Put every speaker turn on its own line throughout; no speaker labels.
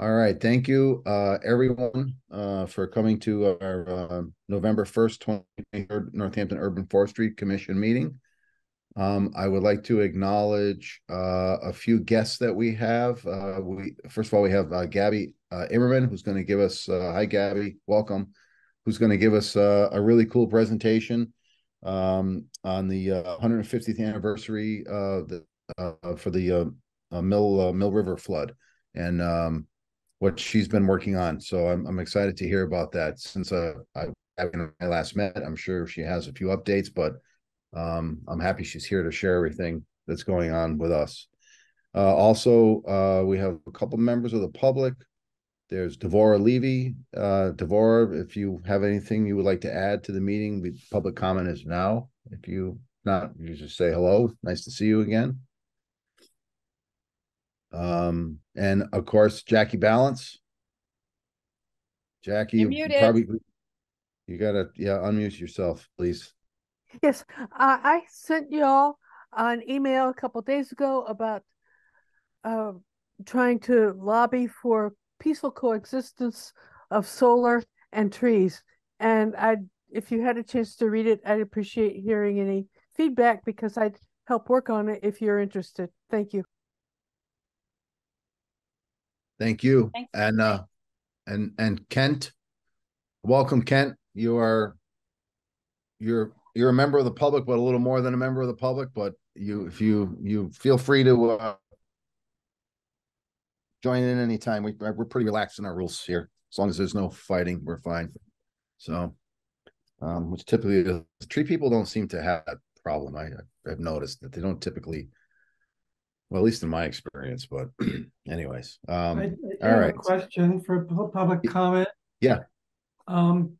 All right, thank you, uh, everyone, uh, for coming to our, uh, November first, twenty, Northampton Urban Forestry Commission meeting. Um, I would like to acknowledge, uh, a few guests that we have. Uh, we, first of all, we have, uh, Gabby, uh, Immerman, who's gonna give us, uh, hi, Gabby, welcome. Who's gonna give us, uh, a really cool presentation, um, on the, uh, hundred and fiftieth anniversary, uh, the, uh, for the, uh, uh, Mill, uh, Mill River flood. And, um, what she's been working on. So I'm I'm excited to hear about that since uh I when I last met. I'm sure she has a few updates, but um I'm happy she's here to share everything that's going on with us. Uh also uh we have a couple members of the public. There's Devora Levy. Uh Devora, if you have anything you would like to add to the meeting, the public comment is now. If you not, you just say hello. Nice to see you again. Um, and of course, Jackie Balance. Jackie,
You're muted.
probably, you gotta, yeah, unmute yourself, please.
Yes, uh, I sent y'all an email a couple days ago about uh, trying to lobby for peaceful coexistence of solar and trees. And I, if you had a chance to read it, I'd appreciate hearing any feedback because I'd help work on it if you're interested. Thank you.
Thank you.
Thanks.
And, uh, and, and Kent, welcome, Kent. You are, you're, you're a member of the public, but a little more than a member of the public, but you, if you, you feel free to, uh, join in anytime. We, we're pretty relaxed in our rules here. As long as there's no fighting, we're fine. So, um, which typically, tree people don't seem to have that problem. I, I've noticed that they don't typically, well, at least in my experience, but anyways, um.
I I
all
a question for public comment.
Yeah.
Um,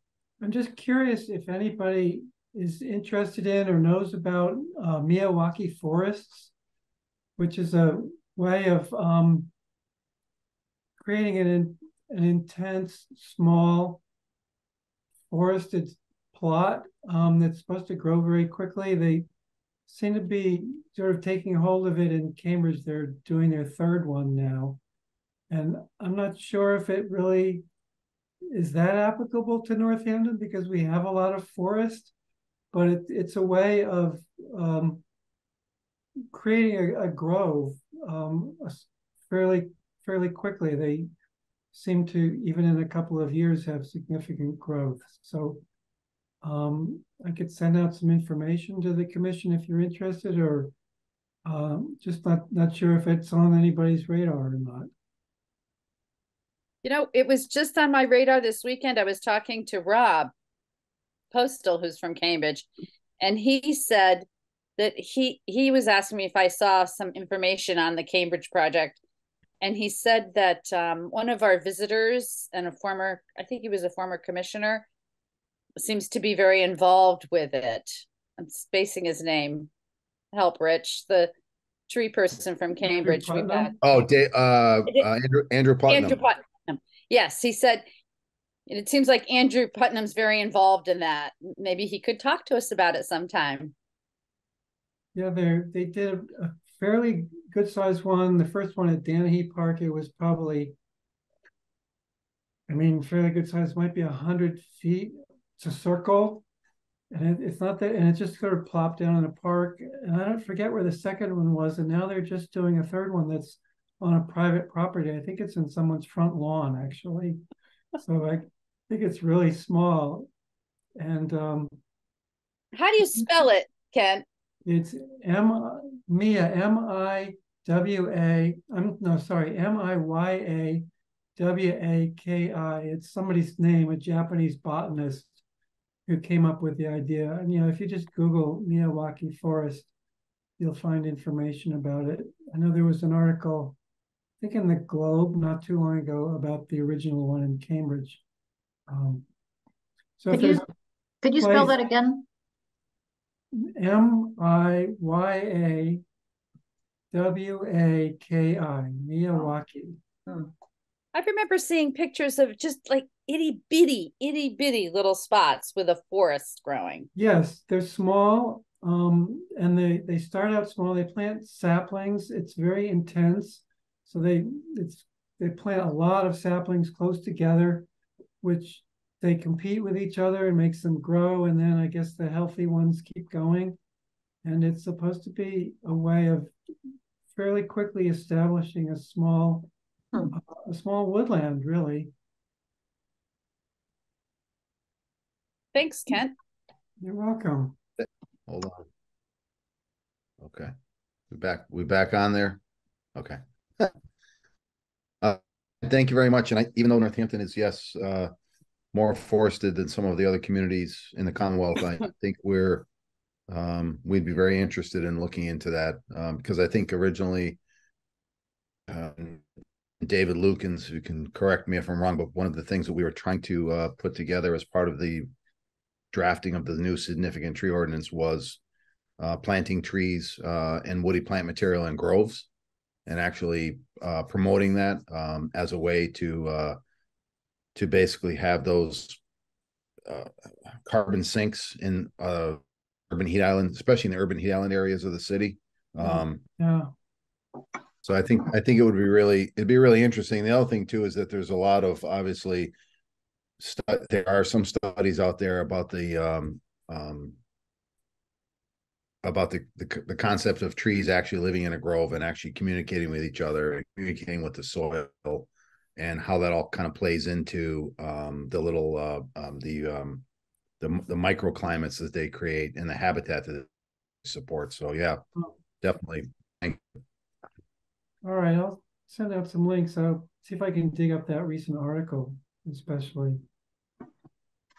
I'm just curious if anybody is interested in or knows about uh Miyawaki forests, which is a way of um creating an in- an intense, small forested plot um that's supposed to grow very quickly. They seem to be sort of taking hold of it in Cambridge. They're doing their third one now. And I'm not sure if it really is that applicable to Northampton because we have a lot of forest, but it, it's a way of um, creating a, a grove um, fairly fairly quickly. They seem to even in a couple of years have significant growth. So um, I could send out some information to the commission if you're interested, or um, just not not sure if it's on anybody's radar or not.
You know, it was just on my radar this weekend. I was talking to Rob Postal, who's from Cambridge, and he said that he he was asking me if I saw some information on the Cambridge project. And he said that um, one of our visitors and a former, I think he was a former commissioner, seems to be very involved with it. I'm spacing his name. Help, Rich, the tree person from Cambridge. we
Putnam?
Oh, Da- uh, uh, Andrew, Andrew Putnam.
Andrew Putnam. Yes, he said, and it seems like Andrew Putnam's very involved in that. Maybe he could talk to us about it sometime.
Yeah, they they did a fairly good sized one. The first one at Danehy Park, it was probably, I mean, fairly good size, might be a hundred feet. It's a circle. And it, it's not that, and it just sort of plopped down in a park. And I don't forget where the second one was. And now they're just doing a third one that's on a private property. I think it's in someone's front lawn, actually. So I think it's really small. And um,
How do you spell it, Ken?
It's M Mia M I W A. I'm no sorry M I Y A W A K I. It's somebody's name, a Japanese botanist who came up with the idea. And you know, if you just Google Miyawaki Forest, you'll find information about it. I know there was an article, I think in the Globe not too long ago about the original one in Cambridge. Um, so
Could you- Could you spell that again?
M I Y A W A K I, Miyawaki.
I remember seeing pictures of just like itty bitty, itty bitty little spots with a forest growing.
Yes, they're small. Um, and they they start out small. They plant saplings. It's very intense. So they it's they plant a lot of saplings close together, which they compete with each other and makes them grow. And then I guess the healthy ones keep going. And it's supposed to be a way of fairly quickly establishing a small,
Hmm.
a small woodland, really.
Thanks, Kent.
You're welcome.
Hold on. Okay, we back, we back on there? Okay. Uh, thank you very much, and I, even though Northampton is, yes, uh, more forested than some of the other communities in the Commonwealth, I think we're um, we'd be very interested in looking into that, um, because I think originally um, David Lukens, who can correct me if I'm wrong, but one of the things that we were trying to uh, put together as part of the drafting of the new significant tree ordinance was uh, planting trees uh, and woody plant material in groves and actually uh, promoting that um, as a way to uh, to basically have those uh, carbon sinks in uh, urban heat island, especially in the urban heat island areas of the city. Um,
Yeah.
so I think I think it would be really it'd be really interesting. The other thing too is that there's a lot of obviously stu- there are some studies out there about the um um about the, the the concept of trees actually living in a grove and actually communicating with each other and communicating with the soil and how that all kind of plays into um the little uh um the um the the microclimates that they create and the habitat that they support. So yeah, definitely.
All right, I'll send out some links. I'll see if I can dig up that recent article, especially.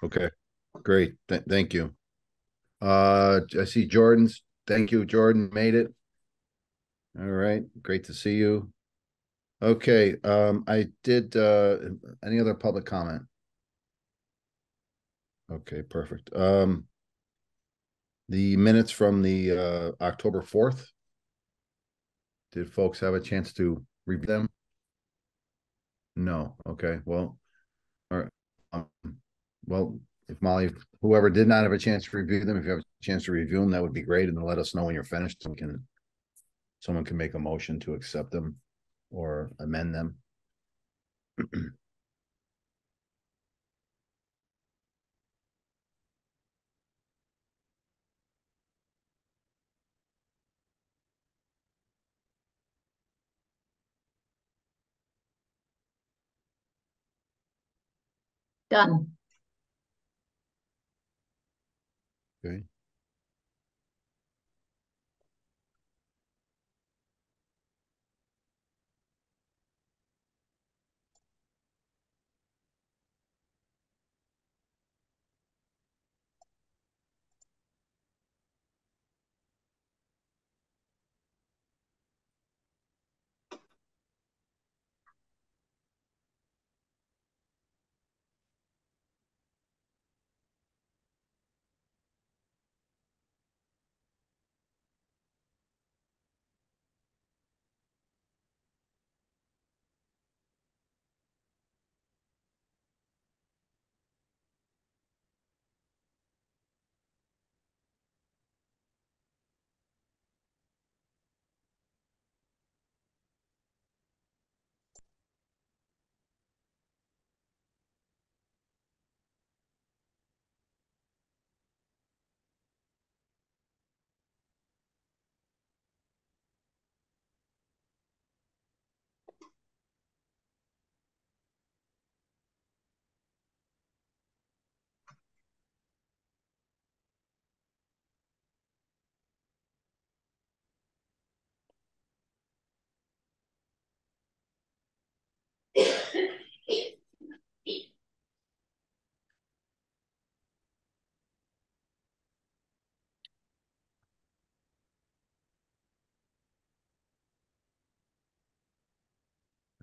Okay, great. Th- thank you. Uh, I see Jordan's. Thank you, Jordan. Made it. All right, great to see you. Okay, um, I did, uh, any other public comment? Okay, perfect. Um, the minutes from the, uh, October fourth. Did folks have a chance to review them? No, okay, well, all right. Um, well, if Molly, whoever did not have a chance to review them, if you have a chance to review them, that would be great, and then let us know when you're finished, and can. Someone can make a motion to accept them or amend them.
Done.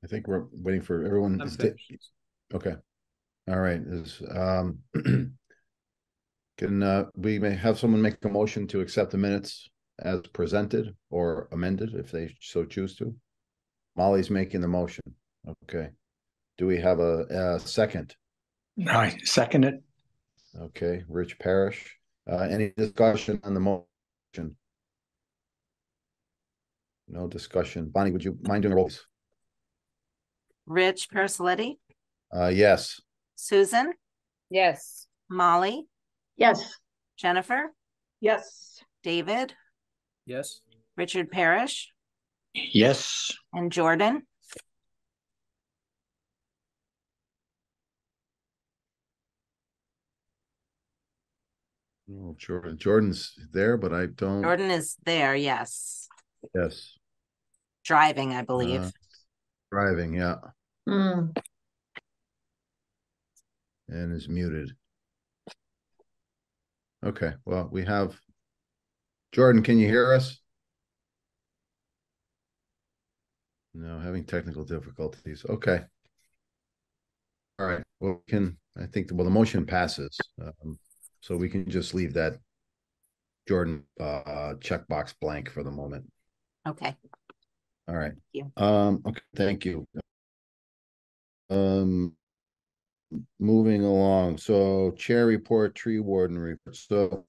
I think we're waiting for everyone.
I'm
is ta-
finished.
Okay. All right, is, um. Can, uh, we may have someone make a motion to accept the minutes as presented or amended if they so choose to? Molly's making the motion. Okay. Do we have a, a second?
I second it.
Okay, Rich Parrish. Uh, any discussion on the motion? No discussion. Bonnie, would you mind doing a roll? please?
Rich Parasiliti,
Uh, yes.
Susan,
Yes.
Molly,
Yes.
Jennifer,
Yes.
David,
Yes.
Richard Parrish,
Yes.
and Jordan.
Oh, Jordan, Jordan's there, but I don't,
Jordan is there, yes.
yes.
Driving, I believe.
Uh, Driving, yeah,
Hmm.
and is muted. Okay, well, we have. Jordan, can you hear us? No, having technical difficulties. Okay. All right, well, we can, I think, well, the motion passes. Um, so we can just leave that Jordan uh checkbox blank for the moment.
Okay,
All right.
you.
Um, okay, thank you. Um, moving along, so chair report, tree warden report, so.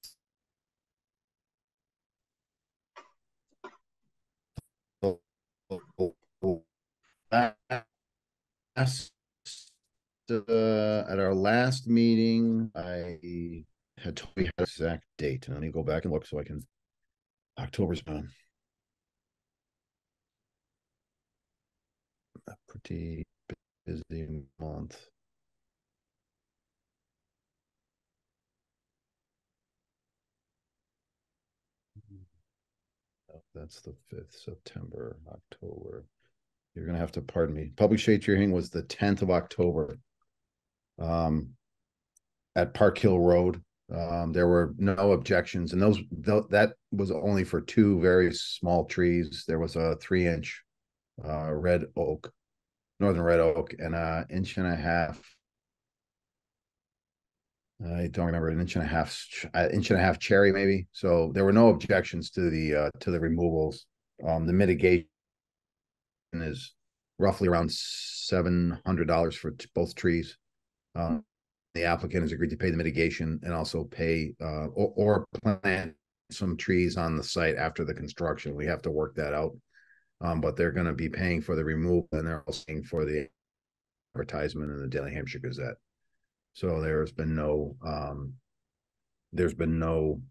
Last, uh, at our last meeting, I had told you the exact date, and let me go back and look so I can. October's done. a pretty busy month. Oh, That's the fifth, September, October. You're gonna have to pardon me. Public shade hearing was the tenth of October. Um. At Park Hill Road, um, there were no objections and those, tho- that was only for two very small trees. There was a three inch. Uh, red oak northern red oak and a inch and a half. I don't remember an inch and a half, uh, inch and a half cherry maybe. So there were no objections to the uh to the removals. Um, the mitigation is roughly around seven hundred dollars for t- both trees. Um, the applicant has agreed to pay the mitigation and also pay uh or, or plant some trees on the site after the construction. We have to work that out. Um, but they're gonna be paying for the removal and they're also paying for the advertisement in the Daily Hampshire Gazette. So there's been no, um, there's been no,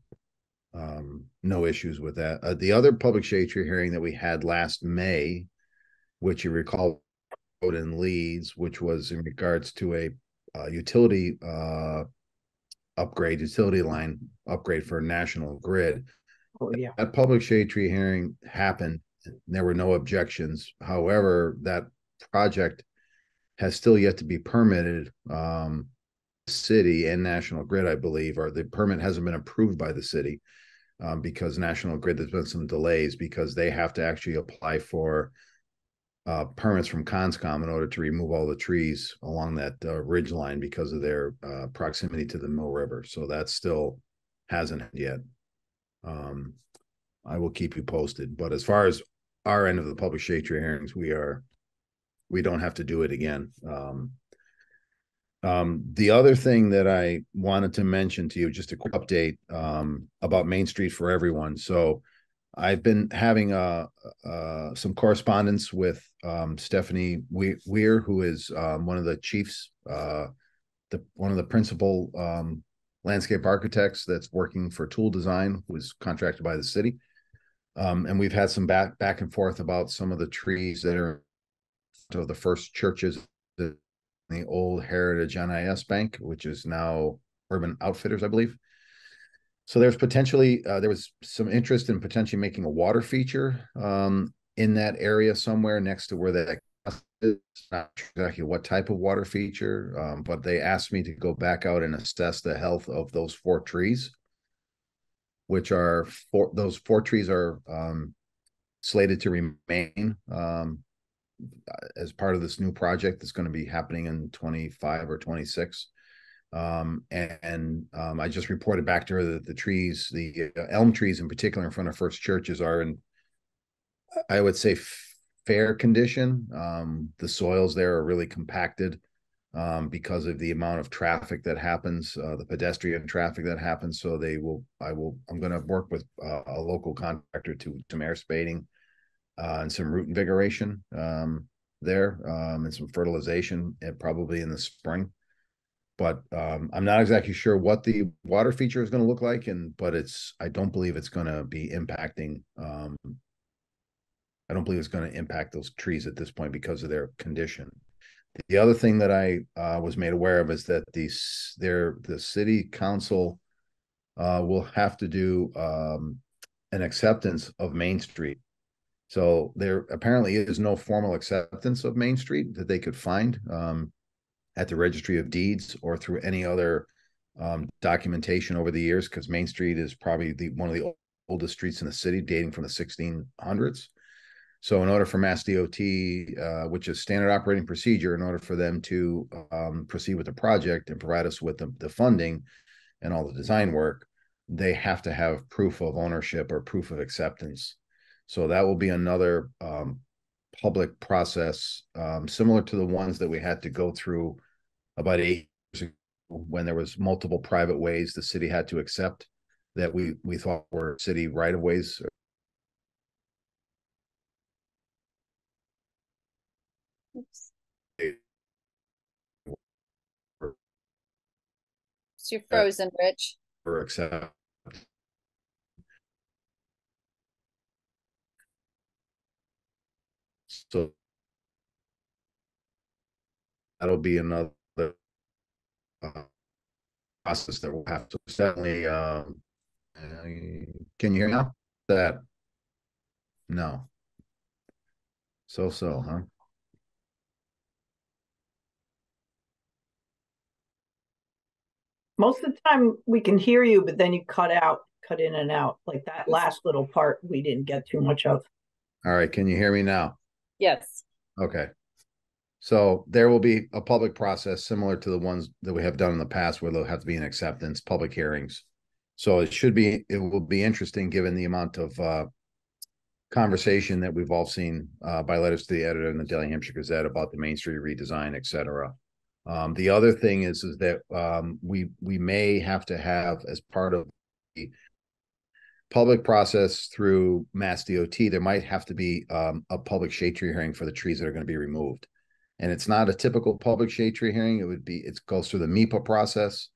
um, no issues with that. Uh, the other public shade tree hearing that we had last May, which you recall in Leeds, which was in regards to a, uh, utility, uh, upgrade, utility line upgrade for National Grid.
Oh, yeah.
That public shade tree hearing happened. There were no objections. However, that project has still yet to be permitted. Um, city and National Grid, I believe, or the permit hasn't been approved by the city. Um, because National Grid, there's been some delays because they have to actually apply for uh, permits from Conscom in order to remove all the trees along that uh, ridge line because of their uh, proximity to the Mill River. So that still hasn't yet. Um, I will keep you posted. But as far as our end of the public tree hearings, we are, we don't have to do it again. Um, um, the other thing that I wanted to mention to you, just a quick update, um, about Main Street for everyone. So I've been having, uh, uh, some correspondence with, um, Stephanie We- Weir, who is, um, one of the chiefs, uh, the, one of the principal, um, landscape architects that's working for Toole Design, who is contracted by the city. Um, and we've had some back, back and forth about some of the trees that are to the first churches, the, the old Heritage NIS Bank, which is now Urban Outfitters, I believe. So there's potentially, uh, there was some interest in potentially making a water feature, um, in that area somewhere next to where that is. Not exactly what type of water feature, um, but they asked me to go back out and assess the health of those four trees. Which are four, those four trees are, um, slated to remain, um, as part of this new project that's going to be happening in 25 or 26 um and, and um i just reported back to her that the trees the uh, elm trees in particular in front of first churches are in i would say fair condition. Um the soils there are really compacted um because of the amount of traffic that happens uh, the pedestrian traffic that happens so they will i will i'm going to work with uh, a local contractor to to air spading uh, and some root invigoration. Um, there, um, and some fertilization, and probably in the spring. But um, I'm not exactly sure what the water feature is going to look like, and but it's I don't believe it's going to be impacting. Um, I don't believe it's going to impact those trees at this point because of their condition. The other thing that I uh, was made aware of is that their the city council uh, will have to do um, an acceptance of Main Street. So there apparently is no formal acceptance of Main Street that they could find um, at the Registry of Deeds or through any other um, documentation over the years, because Main Street is probably the one of the oldest streets in the city, dating from the 1600s. So, in order for Mass DOT, uh, which is standard operating procedure, in order for them to um, proceed with the project and provide us with the, the funding and all the design work, they have to have proof of ownership or proof of acceptance. So that will be another um, public process, um, similar to the ones that we had to go through about eight years ago when there was multiple private ways the city had to accept that we we thought were city right of ways.
You're frozen, Rich.
Or accept. So that'll be another uh, process that we'll have to certainly, um, can you hear now? That, no. So, so, huh?
Most of the time we can hear you, but then you cut out, cut in and out. Like that last little part, we didn't get too much of.
All right, can you hear me now?
Yes.
Okay. So there will be a public process similar to the ones that we have done in the past where there'll have to be an acceptance, public hearings. So it should be, it will be interesting given the amount of uh conversation that we've all seen uh by letters to the editor in the Daily Hampshire Gazette about the Main Street redesign, et cetera. Um, the other thing is, is that um we, we may have to have as part of the public process through Mass DOT, there might have to be um, a public shade tree hearing for the trees that are going to be removed. And it's not a typical public shade tree hearing. It would be, it goes through the MEPA process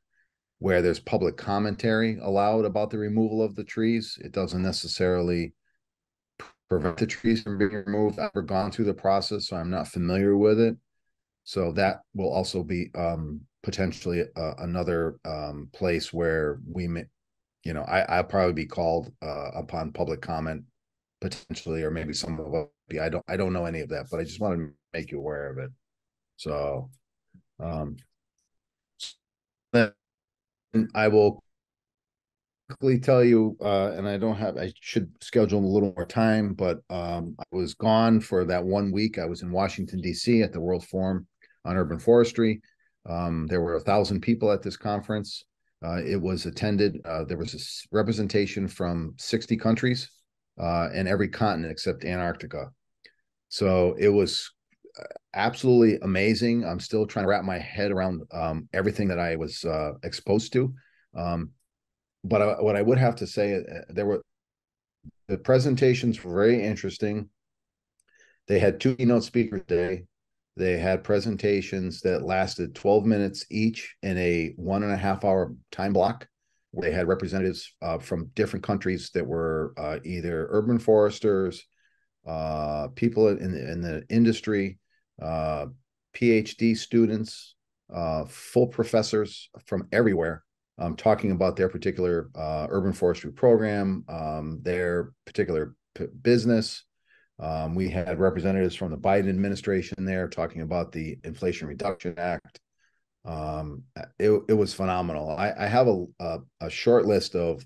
where there's public commentary allowed about the removal of the trees. It doesn't necessarily prevent the trees from being removed. I've never gone through the process, so I'm not familiar with it. So that will also be um, potentially uh, another um, place where we may, you know, I, I'll probably be called uh, upon public comment potentially, or maybe some of it. I don't, I don't know any of that, but I just want to make you aware of it. So, um, then I will quickly tell you, uh, and I don't have, I should schedule a little more time, but um, I was gone for that one week. I was in Washington D.C. at the World Forum on Urban Forestry. Um, there were a thousand people at this conference. Uh, it was attended. Uh, there was a representation from 60 countries uh, and every continent except Antarctica. So it was uh, absolutely amazing. I'm still trying to wrap my head around um, everything that I was uh, exposed to. Um, but I, what I would have to say, uh, there were the presentations were very interesting. They had two keynote speakers today. They had presentations that lasted 12 minutes each in a one and a half hour time block. They had representatives uh, from different countries that were uh, either urban foresters, uh, people in the, in the industry, uh, PhD students, uh, full professors from everywhere, um, talking about their particular uh, urban forestry program, um, their particular business, um, we had representatives from the Biden administration there talking about the Inflation Reduction Act. Um, it, it was phenomenal. I, I have a, a, a short list of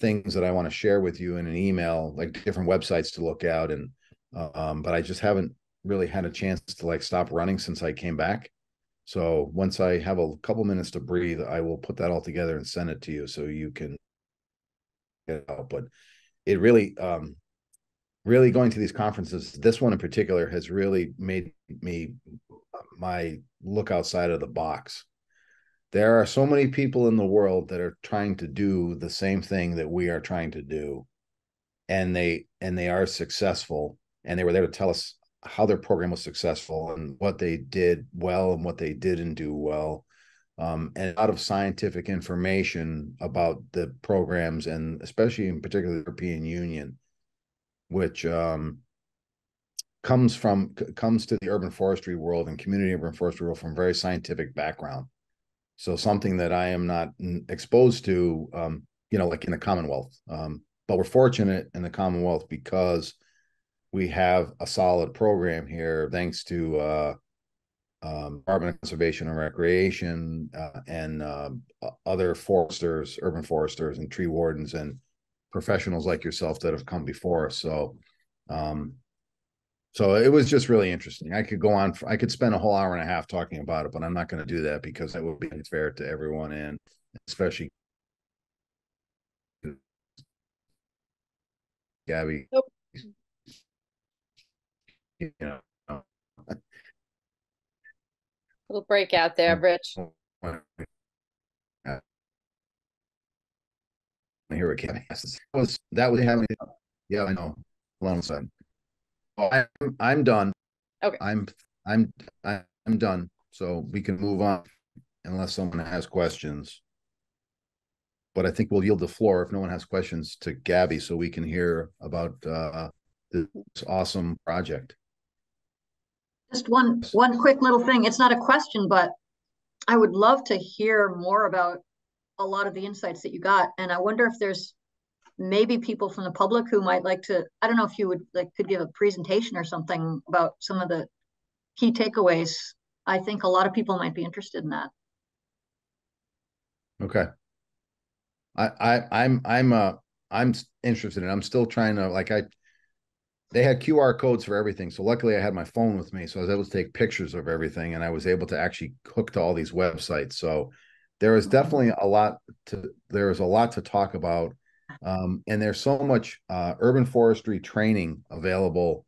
things that I want to share with you in an email, like different websites to look out, and um, but I just haven't really had a chance to like stop running since I came back. So once I have a couple minutes to breathe, I will put that all together and send it to you so you can get out. But it really um really going to these conferences, this one in particular has really made me my look outside of the box. There are so many people in the world that are trying to do the same thing that we are trying to do. And they and they are successful and they were there to tell us how their program was successful and what they did well and what they didn't do well. Um, and a lot of scientific information about the programs and especially in particular the European Union, which um, comes from comes to the urban forestry world and community urban forestry world from very scientific background. So something that I am not exposed to, um, you know, like in the Commonwealth. Um, but we're fortunate in the Commonwealth because we have a solid program here, thanks to uh, um, Department of Conservation and Recreation uh, and uh, other foresters, urban foresters, and tree wardens, and professionals like yourself that have come before. So, um, so it was just really interesting. I could go on. For, I could spend a whole hour and a half talking about it, but I'm not going to do that because that would be unfair to everyone, and especially Gabby. Nope.
You know. Little breakout there, Rich.
I hear what Gabby has. That was that was having. Yeah, I know. Hold on a second. Oh, I'm I'm done.
Okay.
I'm I'm I'm done. So we can move on unless someone has questions. But I think we'll yield the floor if no one has questions to Gabby so we can hear about uh, this awesome project.
Just one one quick little thing. It's not a question, but I would love to hear more about a lot of the insights that you got. And I wonder if there's maybe people from the public who might like to i don't know if you would like could give a presentation or something about some of the key takeaways. I think a lot of people might be interested in that.
Okay. I i i'm i'm uh i'm interested in i'm still trying to like i they had qr codes for everything. So luckily i had my phone with me. So i was able to take pictures of everything and i was able to actually hook to all these websites. So there is mm-hmm. definitely a lot to there is a lot to talk about um, and there's so much uh, urban forestry training available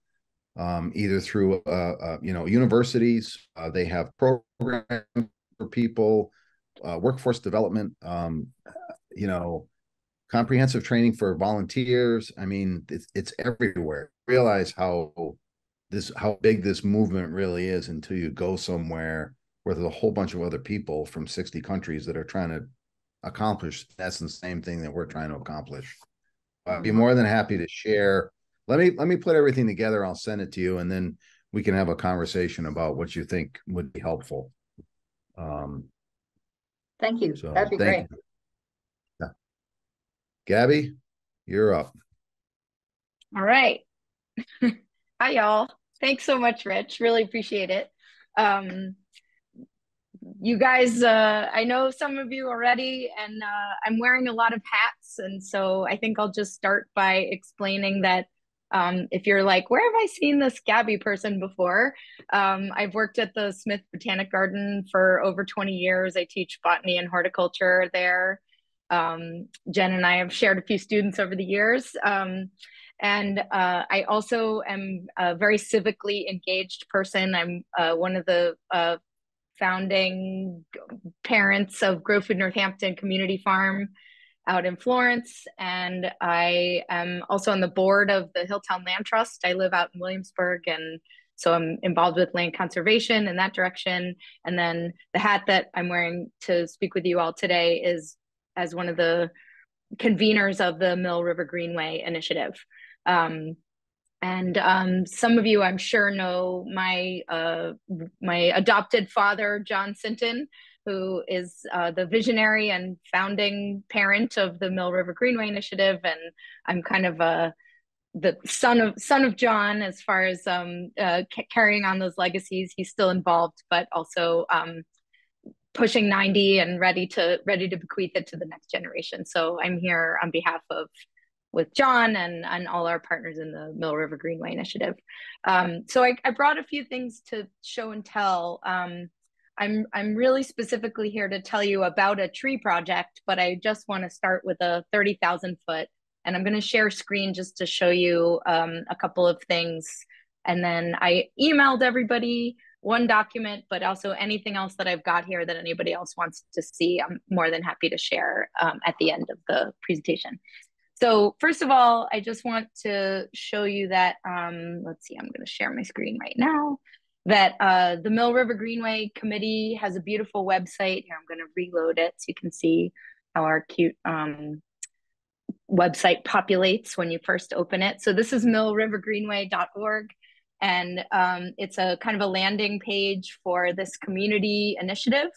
um, either through uh, uh, you know universities uh, they have programs for people uh, workforce development um, you know comprehensive training for volunteers i mean it's, it's everywhere realize how this how big this movement really is until you go somewhere where there's a whole bunch of other people from 60 countries that are trying to accomplish that's the same thing that we're trying to accomplish. I'd be more than happy to share. Let me let me put everything together. I'll send it to you and then we can have a conversation about what you think would be helpful. Um
thank you. so that'd be great.
yeah. gabby you're up.
All right. Hi y'all. Thanks so much rich. Really appreciate it. Um you guys, uh, I know some of you already, and uh, I'm wearing a lot of hats. And so I think I'll just start by explaining that um, if you're like, where have I seen this Gabby person before? Um, I've worked at the Smith Botanic Garden for over 20 years. I teach botany and horticulture there. Um, Jen and I have shared a few students over the years. Um, and uh, I also am a very civically engaged person. I'm uh, one of the uh, founding parents of Grow Food Northampton Community Farm out in Florence. And I am also on the board of the Hilltown Land Trust. I live out in Williamsburg and so I'm involved with land conservation in that direction. And then the hat that I'm wearing to speak with you all today is as one of the conveners of the Mill River Greenway initiative. Um, and um, some of you, I'm sure, know my uh, my adopted father, John Sinton, who is uh, the visionary and founding parent of the Mill River Greenway Initiative, and I'm kind of a the son of son of John as far as um, uh, carrying on those legacies. He's still involved, but also um, pushing 90 and ready to ready to bequeath it to the next generation. So I'm here on behalf of with John and, and all our partners in the Mill River Greenway Initiative. Um, so I, I, brought a few things to show and tell. Um, I'm, I'm really specifically here to tell you about a tree project, but I just want to start with a 30,000 foot. And I'm going to share screen just to show you um, a couple of things. And then I emailed everybody one document, but also anything else that I've got here that anybody else wants to see, I'm more than happy to share um, at the end of the presentation. So first of all, I just want to show you that, um, let's see, I'm going to share my screen right now, that uh, the Mill River Greenway Committee has a beautiful website. Here, I'm going to reload it so you can see how our cute um, website populates when you first open it. So this is millrivergreenway.org. And um, it's a kind of a landing page for this community initiative.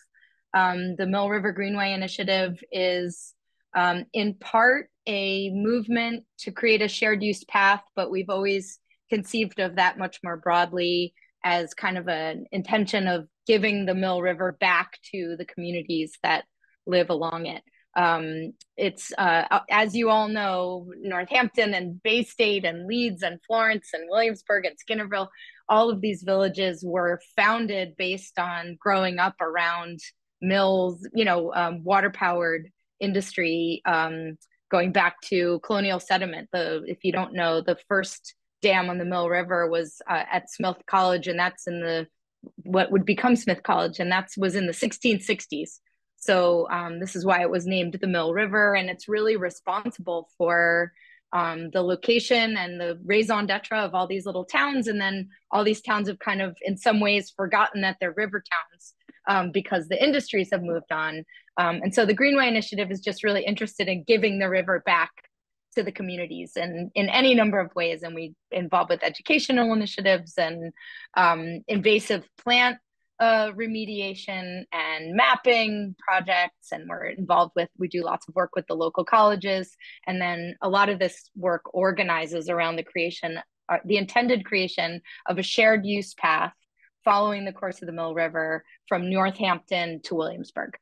Um, the Mill River Greenway Initiative is um, in part a movement to create a shared use path, but we've always conceived of that much more broadly as kind of an intention of giving the Mill River back to the communities that live along it. Um, it's uh, as you all know, Northampton and Bay State and Leeds and Florence and Williamsburg and Skinnerville, all of these villages were founded based on growing up around mills, you know, um, water powered industry um, going back to colonial sediment. The if you don't know, the first dam on the Mill River was uh, at Smith College, and that's in the what would become Smith College, and that was in the 1660s. So um, this is why it was named the Mill River, and it's really responsible for um, the location and the raison d'etre of all these little towns. And then all these towns have kind of, in some ways, forgotten that they're river towns um, because the industries have moved on. Um, and so the Greenway Initiative is just really interested in giving the river back to the communities and in any number of ways. And we involve with educational initiatives and um, invasive plant uh, remediation and mapping projects. And we're involved with, we do lots of work with the local colleges. And then a lot of this work organizes around the creation, uh, the intended creation of a shared use path following the course of the Mill River from Northampton to Williamsburg.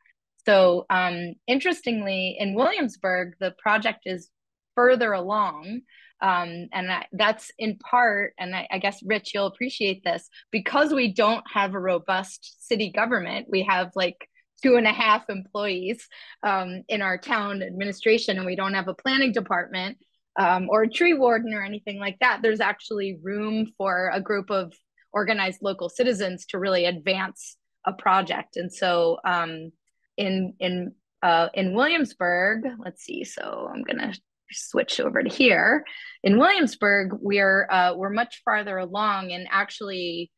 So um, interestingly, in Williamsburg, the project is further along. Um, and that's in part, and I, I, guess, Rich, you'll appreciate this, because we don't have a robust city government, we have like two and a half employees um, in our town administration, and we don't have a planning department um, or a tree warden or anything like that. There's actually room for a group of organized local citizens to really advance a project. And so um, in in uh, in Williamsburg, let's see. So I'm gonna switch over to here. In Williamsburg, we're uh, we're much farther along in actually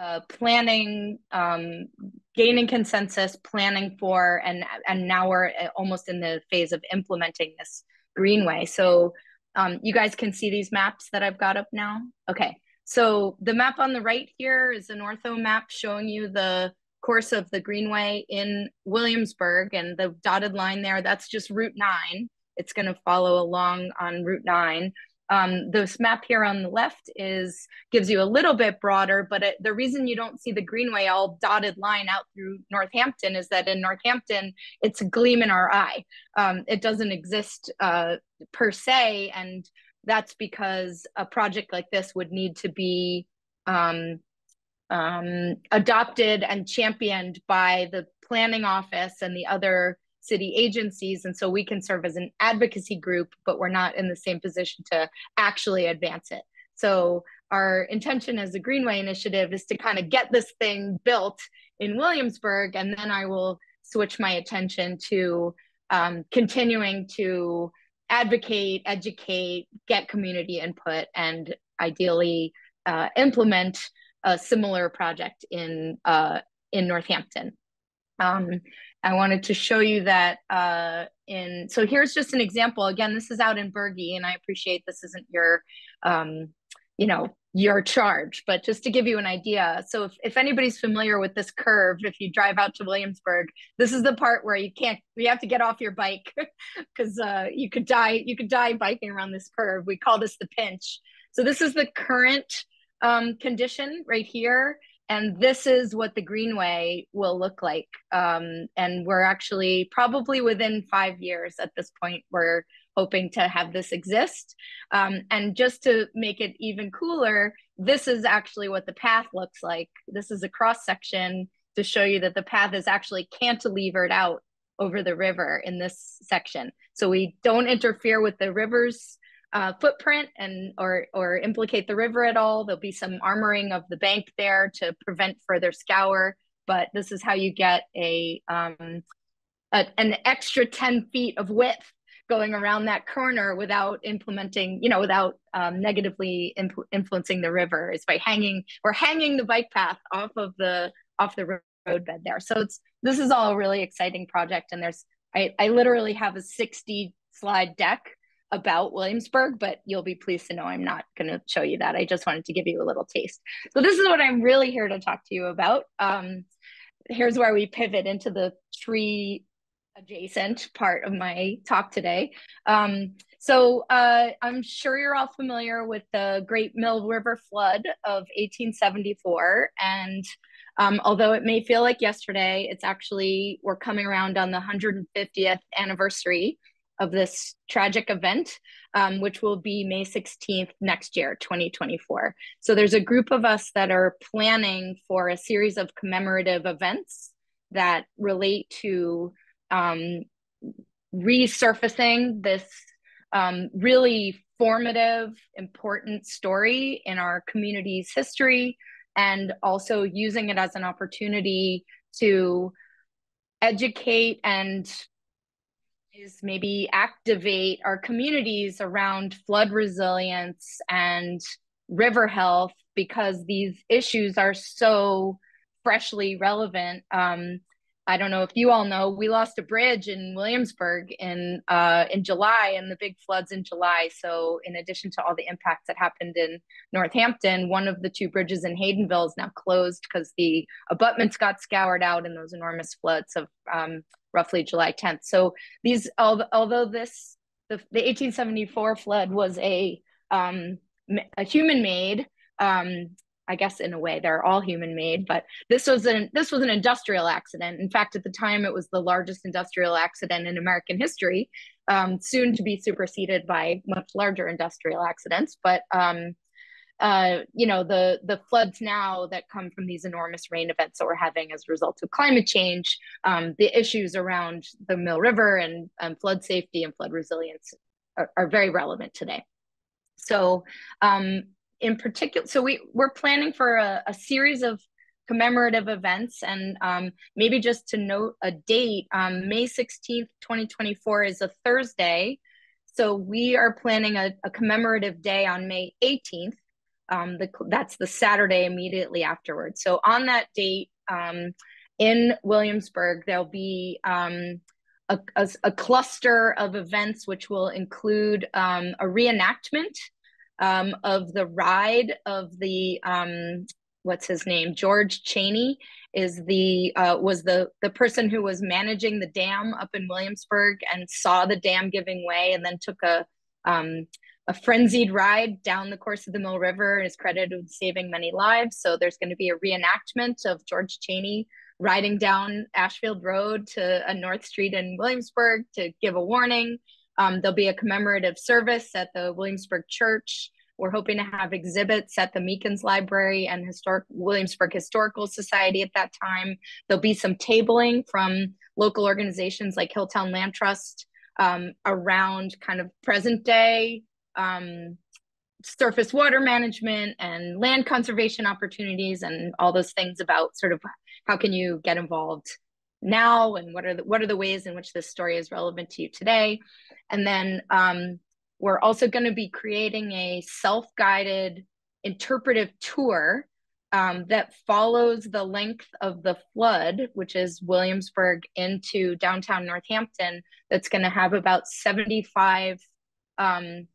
uh, planning, um, gaining consensus, planning for, and and now we're uh, almost in the phase of implementing this greenway. So um, you guys can see these maps that I've got up now. Okay, so the map on the right here is an ortho map showing you the course of the Greenway in Williamsburg and the dotted line there, that's just Route 9. It's going to follow along on Route 9. Um, this map here on the left is gives you a little bit broader, but it, the reason you don't see the Greenway all dotted line out through Northampton is that in Northampton, it's a gleam in our eye. Um, it doesn't exist uh, per se, and that's because a project like this would need to be um, um, adopted and championed by the planning office and the other city agencies. And so we can serve as an advocacy group, but we're not in the same position to actually advance it. So our intention as a Greenway initiative is to kind of get this thing built in Williamsburg, and then I will switch my attention to um, continuing to advocate, educate, get community input, and ideally uh, implement a similar project in uh, in Northampton. Um, I wanted to show you that uh, in, so here's just an example. Again, this is out in Burgy, and I appreciate this isn't your, um, you know, your charge, but just to give you an idea. So if, if anybody's familiar with this curve, if you drive out to Williamsburg, this is the part where you can't, you have to get off your bike because uh, you could die, you could die biking around this curve. We call this the pinch. So this is the current um, condition right here. And this is what the Greenway will look like. Um, and we're actually probably within five years at this point, we're hoping to have this exist. Um, and just to make it even cooler, this is actually what the path looks like. This is a cross section to show you that the path is actually cantilevered out over the river in this section. So we don't interfere with the river's uh, footprint and or or implicate the river at all. There'll be some armoring of the bank there to prevent further scour. But this is how you get a, um, a an extra ten feet of width going around that corner without implementing, you know, without um, negatively influencing the river is by hanging, we're hanging the bike path off of the, off the road bed there. So it's, this is all a really exciting project. And there's, I, I literally have a 60 slide deck about Williamsburg, but you'll be pleased to know I'm not going to show you that. I just wanted to give you a little taste. So this is what I'm really here to talk to you about. Um, here's where we pivot into the tree adjacent part of my talk today. Um, so uh, I'm sure you're all familiar with the Great Mill River flood of 1874. And um, although it may feel like yesterday, it's actually, we're coming around on the 150th anniversary of this tragic event, um, which will be May 16th next year, 2024. So there's a group of us that are planning for a series of commemorative events that relate to um, resurfacing this um, really formative, important story in our community's history, and also using it as an opportunity to educate and is maybe activate our communities around flood resilience and river health because these issues are so freshly relevant. Um, I don't know if you all know, we lost a bridge in Williamsburg in uh, in July and the big floods in July. So in addition to all the impacts that happened in Northampton, one of the two bridges in Haydenville is now closed because the abutments got scoured out in those enormous floods of um, roughly July 10th. So these, although this, the, the 1874 flood was a, um, a human made, um, I guess in a way they're all human made, but this was an this was an industrial accident. In fact, at the time, it was the largest industrial accident in American history, um, soon to be superseded by much larger industrial accidents. But um, uh, you know, the the floods now that come from these enormous rain events that we're having as a result of climate change, um, the issues around the Mill River and um, flood safety and flood resilience are, are very relevant today. So, um, in particular, so we we're planning for a, a series of commemorative events and um, maybe just to note a date um, may 16th 2024 is a thursday so we are planning a, a commemorative day on may 18th um, the, that's the Saturday immediately afterwards. So on that date um, in Williamsburg, there'll be um, a, a, a, cluster of events which will include um, a reenactment um, of the ride of the um, what's his name George Cheney is the uh, was the the person who was managing the dam up in Williamsburg and saw the dam giving way and then took a um, a frenzied ride down the course of the Mill River and is credited with saving many lives. So there's going to be a reenactment of George Cheney riding down Ashfield Road to a North Street in Williamsburg to give a warning. Um, there'll be a commemorative service at the Williamsburg Church. We're hoping to have exhibits at the Meekins Library and Historic Williamsburg Historical Society at that time. There'll be some tabling from local organizations like Hilltown Land Trust um, around kind of present day um, surface water management and land conservation opportunities and all those things about sort of how can you get involved now and what are the what are the ways in which this story is relevant to you today and then um, we're also going to be creating a self-guided interpretive tour um, that follows the length of the flood, which is Williamsburg into downtown Northampton, that's going to have about 75 um,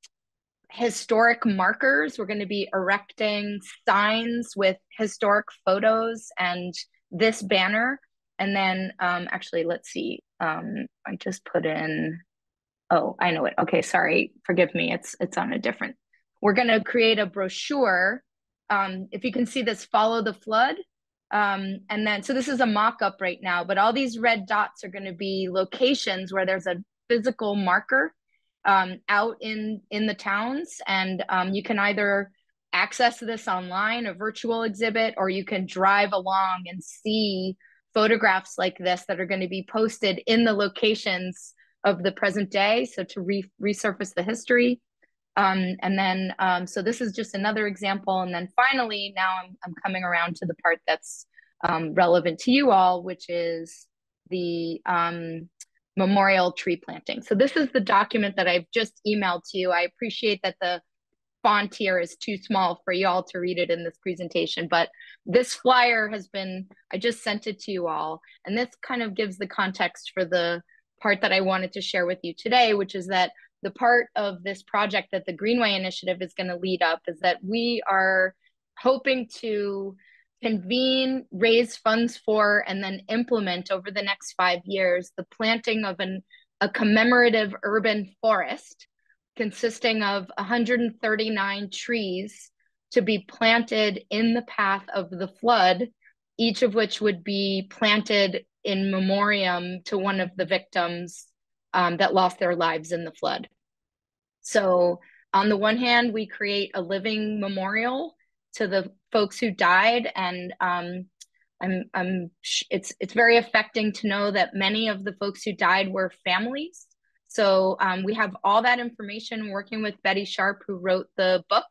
historic markers. We're going to be erecting signs with historic photos and this banner. And then um, actually, let's see. Um, I just put in, oh, I know it. Okay, sorry. Forgive me. It's it's on a different. We're going to create a brochure. Um, if you can see this, follow the flood. Um, and then, so this is a mock-up right now, but all these red dots are going to be locations where there's a physical marker um, out in in the towns, and um, you can either access this online, a virtual exhibit, or you can drive along and see photographs like this that are going to be posted in the locations of the present day. So to re- resurface the history. Um, and then, um, so this is just another example. And then finally, now I'm, I'm coming around to the part that's um, relevant to you all, which is the um, memorial tree planting. So this is the document that I've just emailed to you. I appreciate that the font here is too small for y'all to read it in this presentation, but this flyer has been, I just sent it to you all. And this kind of gives the context for the part that I wanted to share with you today, which is that the part of this project that the Greenway Initiative is going to lead up is that we are hoping to convene, raise funds for, and then implement over the next five years the planting of an, a commemorative urban forest consisting of 139 trees to be planted in the path of the flood, each of which would be planted in memoriam to one of the victims um, that lost their lives in the flood. So, on the one hand, we create a living memorial to the folks who died, and um, I'm, I'm, it's, it's very affecting to know that many of the folks who died were families so um, we have all that information working with Betty Sharpe, who wrote the book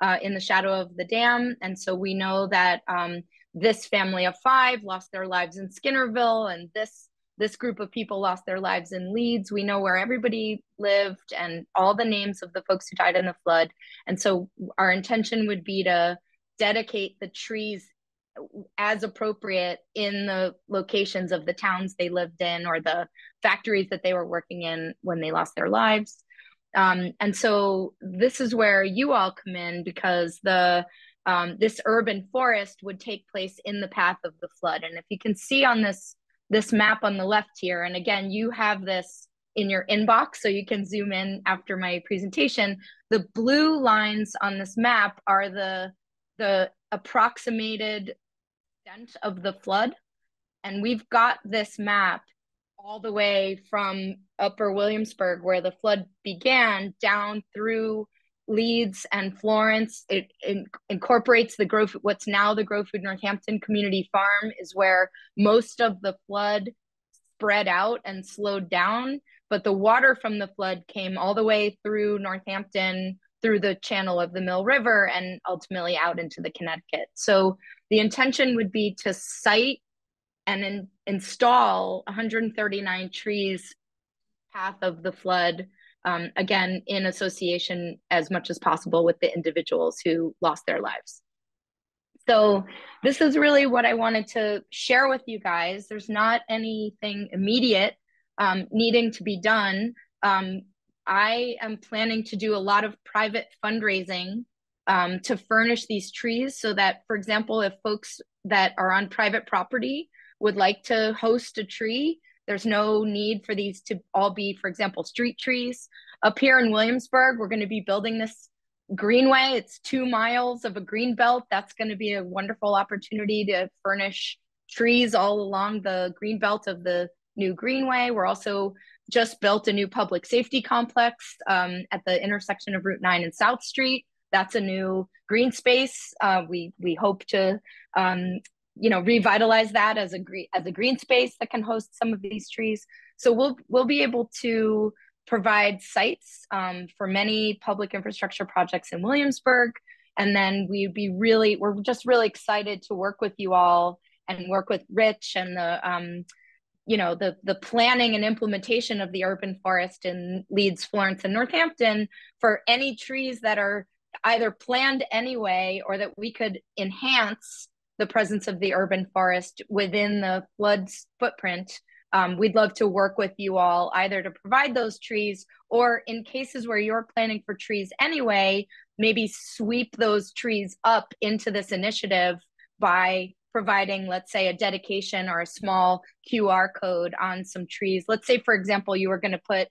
uh, In the Shadow of the Dam. And so we know that um, this family of five lost their lives in Skinnerville, and this this group of people lost their lives in Leeds. We know where everybody lived and all the names of the folks who died in the flood. And so our intention would be to dedicate the trees as appropriate in the locations of the towns they lived in or the factories that they were working in when they lost their lives. Um, and so this is where you all come in because the um, this urban forest would take place in the path of the flood. And if you can see on this this map on the left here, and again, you have this in your inbox, so you can zoom in after my presentation. The blue lines on this map are the the approximated extent of the flood. And we've got this map all the way from Upper Williamsburg, where the flood began, down through Leeds and Florence. It, incorporates the Grove, what's now the Grow Food Northampton Community Farm, is where most of the flood spread out and slowed down. But the water from the flood came all the way through Northampton, through the channel of the Mill River, and ultimately out into the Connecticut. So the intention would be to site and in, install 139 trees path of the flood um, again in association as much as possible with the individuals who lost their lives. So this is really what i wanted to share with you guys. There's not anything immediate um, needing to be done. Um, i am planning to do a lot of private fundraising um, to furnish these trees so that for example if folks that are on private property would like to host a tree, there's no need for these to all be, for example, street trees. Up here in Williamsburg, we're going to be building this greenway. It's two miles of a green belt. That's going to be a wonderful opportunity to furnish trees all along the green belt of the new greenway. We're also just built a new public safety complex um, at the intersection of Route 9 and South Street. That's a new green space. Uh, we we hope to um, you know revitalize that as a green as a green space that can host some of these trees so we'll we'll be able to provide sites um, for many public infrastructure projects in williamsburg and then we'd be really we're just really excited to work with you all and work with rich and the um, you know the the planning and implementation of the urban forest in leeds florence and northampton for any trees that are either planned anyway or that we could enhance the presence of the urban forest within the floods footprint. Um, we'd love to work with you all either to provide those trees or in cases where you're planning for trees anyway, maybe sweep those trees up into this initiative by providing, let's say, a dedication or a small QR code on some trees. Let's say, for example, you were going to put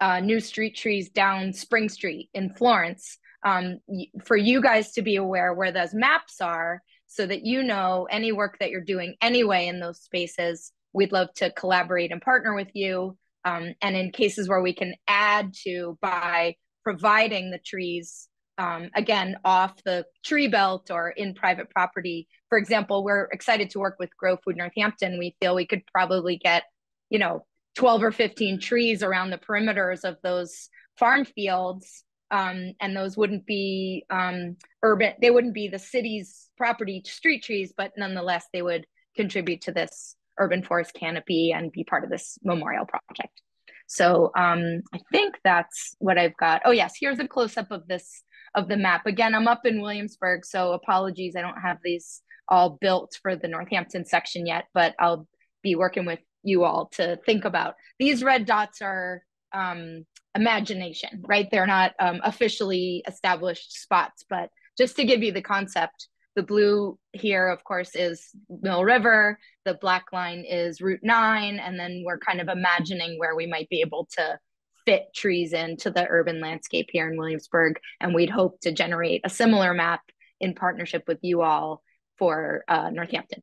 uh, new street trees down Spring Street in Florence. Um, for you guys to be aware where those maps are so that you know any work that you're doing anyway in those spaces. We'd love to collaborate and partner with you. Um, and in cases where we can add to by providing the trees, um, again, off the tree belt or in private property. For example, we're excited to work with Grow Food Northampton. We feel we could probably get, you know, 12 or 15 trees around the perimeters of those farm fields um, and those wouldn't be um, urban they wouldn't be the city's property street trees but nonetheless they would contribute to this urban forest canopy and be part of this memorial project. So um, I think that's what I've got. Oh yes, here's a close up of this of the map. Again, I'm up in Williamsburg, so apologies, I don't have these all built for the Northampton section yet, but I'll be working with you all to think about. These red dots are um, imagination, right? They're not um, officially established spots, but just to give you the concept, the blue here, of course, is Mill River. The black line is Route 9. And then we're kind of imagining where we might be able to fit trees into the urban landscape here in Williamsburg. And we'd hope to generate a similar map in partnership with you all for uh, Northampton.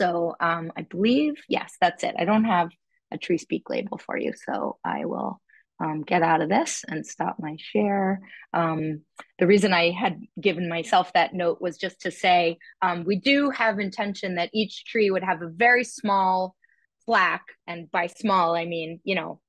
So um, I believe, yes, that's it. I don't have a tree speak label for you, so I will um, get out of this and stop my share. Um, the reason I had given myself that note was just to say um, we do have intention that each tree would have a very small plaque, and by small I mean you know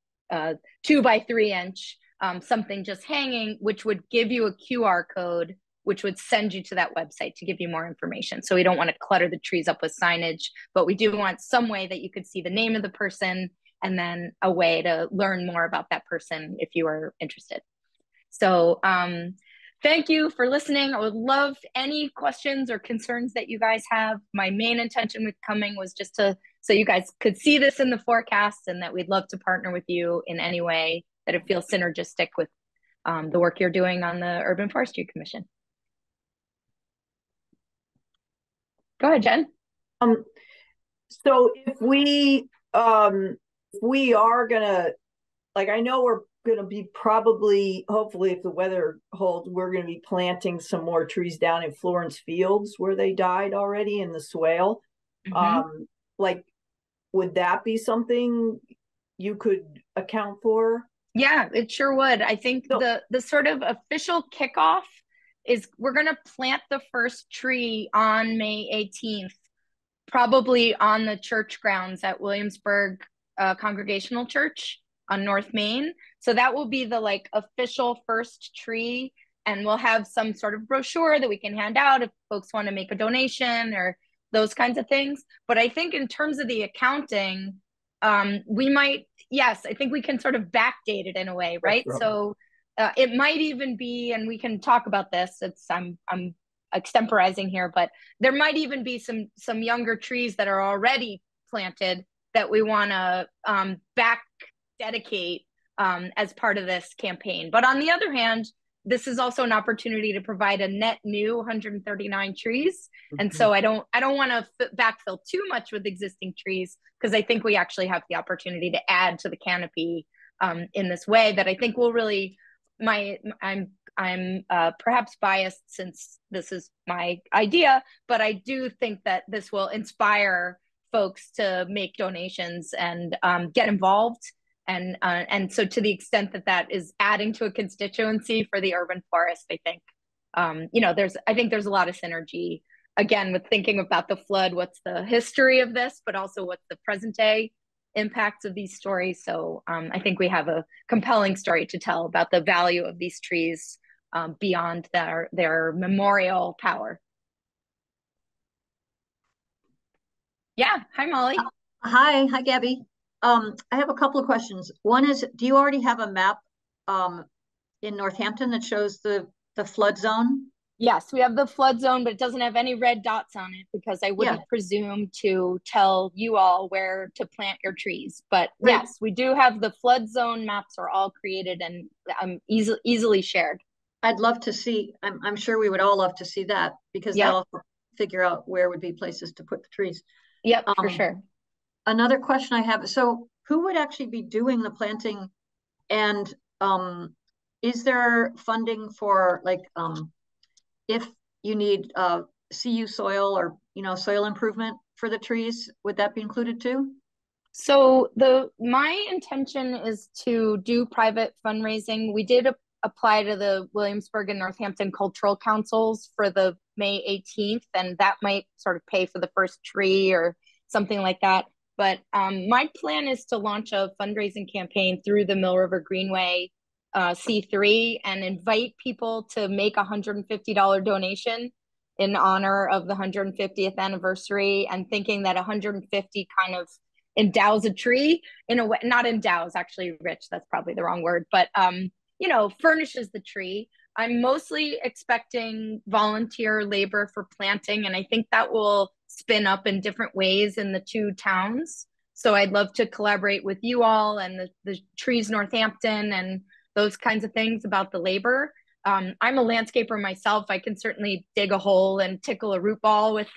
two by three inch um, something just hanging, which would give you a QR code which would send you to that website to give you more information. So we don't want to clutter the trees up with signage, but we do want some way that you could see the name of the person and then a way to learn more about that person if you are interested. So um, thank you for listening. I would love any questions or concerns that you guys have. My main intention with coming was just to so you guys could see this in the forecast and that we'd love to partner with you in any way that it feels synergistic with um, the work you're doing on the Urban Forestry Commission. Go ahead, Jen.
Um, so if we um if we are gonna like I know we're gonna be probably hopefully if the weather holds, we're gonna be planting some more trees down in Florence Fields where they died already in the swale. Mm-hmm. Um like would that be something you could account for?
Yeah, it sure would. I think so, the the sort of official kickoff is we're going to plant the first tree on May 18th, probably on the church grounds at Williamsburg uh, Congregational Church on North Main. So that will be the like official first tree. And we'll have some sort of brochure that we can hand out if folks want to make a donation or those kinds of things. But I think in terms of the accounting, um, we might, yes, I think we can sort of backdate it in a way, right? So uh, it might even be, and we can talk about this. It's I'm I'm extemporizing here, but there might even be some some younger trees that are already planted that we want to um, back dedicate um, as part of this campaign. But on the other hand, this is also an opportunity to provide a net new 139 trees and mm-hmm. so i don't i don't want to backfill too much with existing trees because i think we actually have the opportunity to add to the canopy um, in this way that i think will really my i'm i'm uh, perhaps biased since this is my idea but i do think that this will inspire folks to make donations and um, get involved and uh, and so to the extent that that is adding to a constituency for the urban forest i think um, you know there's i think there's a lot of synergy again with thinking about the flood what's the history of this but also what's the present day impacts of these stories. So um, I think we have a compelling story to tell about the value of these trees um, beyond their their memorial power. Yeah. Hi, Molly.
Hi. Hi, Gabby. Um, I have a couple of questions. One is, do you already have a map um, in Northampton that shows the the flood zone?
Yes, we have the flood zone, but it doesn't have any red dots on it because I wouldn't yeah. presume to tell you all where to plant your trees. But right. yes, we do have the flood zone maps are all created and um, easily easily shared.
I'd love to see. I'm I'm sure we would all love to see that because yep. that'll figure out where would be places to put the trees.
Yep, um, for sure.
Another question I have: so who would actually be doing the planting, and um, is there funding for like um if you need uh, CU soil or you know soil improvement for the trees, would that be included too?
So the my intention is to do private fundraising. We did a, apply to the Williamsburg and Northampton cultural councils for the May 18th, and that might sort of pay for the first tree or something like that. But um, my plan is to launch a fundraising campaign through the Mill River Greenway uh, C3 and invite people to make a $150 donation in honor of the 150th anniversary and thinking that 150 kind of endows a tree in a way not endows actually rich that's probably the wrong word but um you know furnishes the tree. I'm mostly expecting volunteer labor for planting and i think that will spin up in different ways in the two towns so i'd love to collaborate with you all and the, the trees northampton and those kinds of things about the labor um, I'm a landscaper myself. I can certainly dig a hole and tickle a root ball with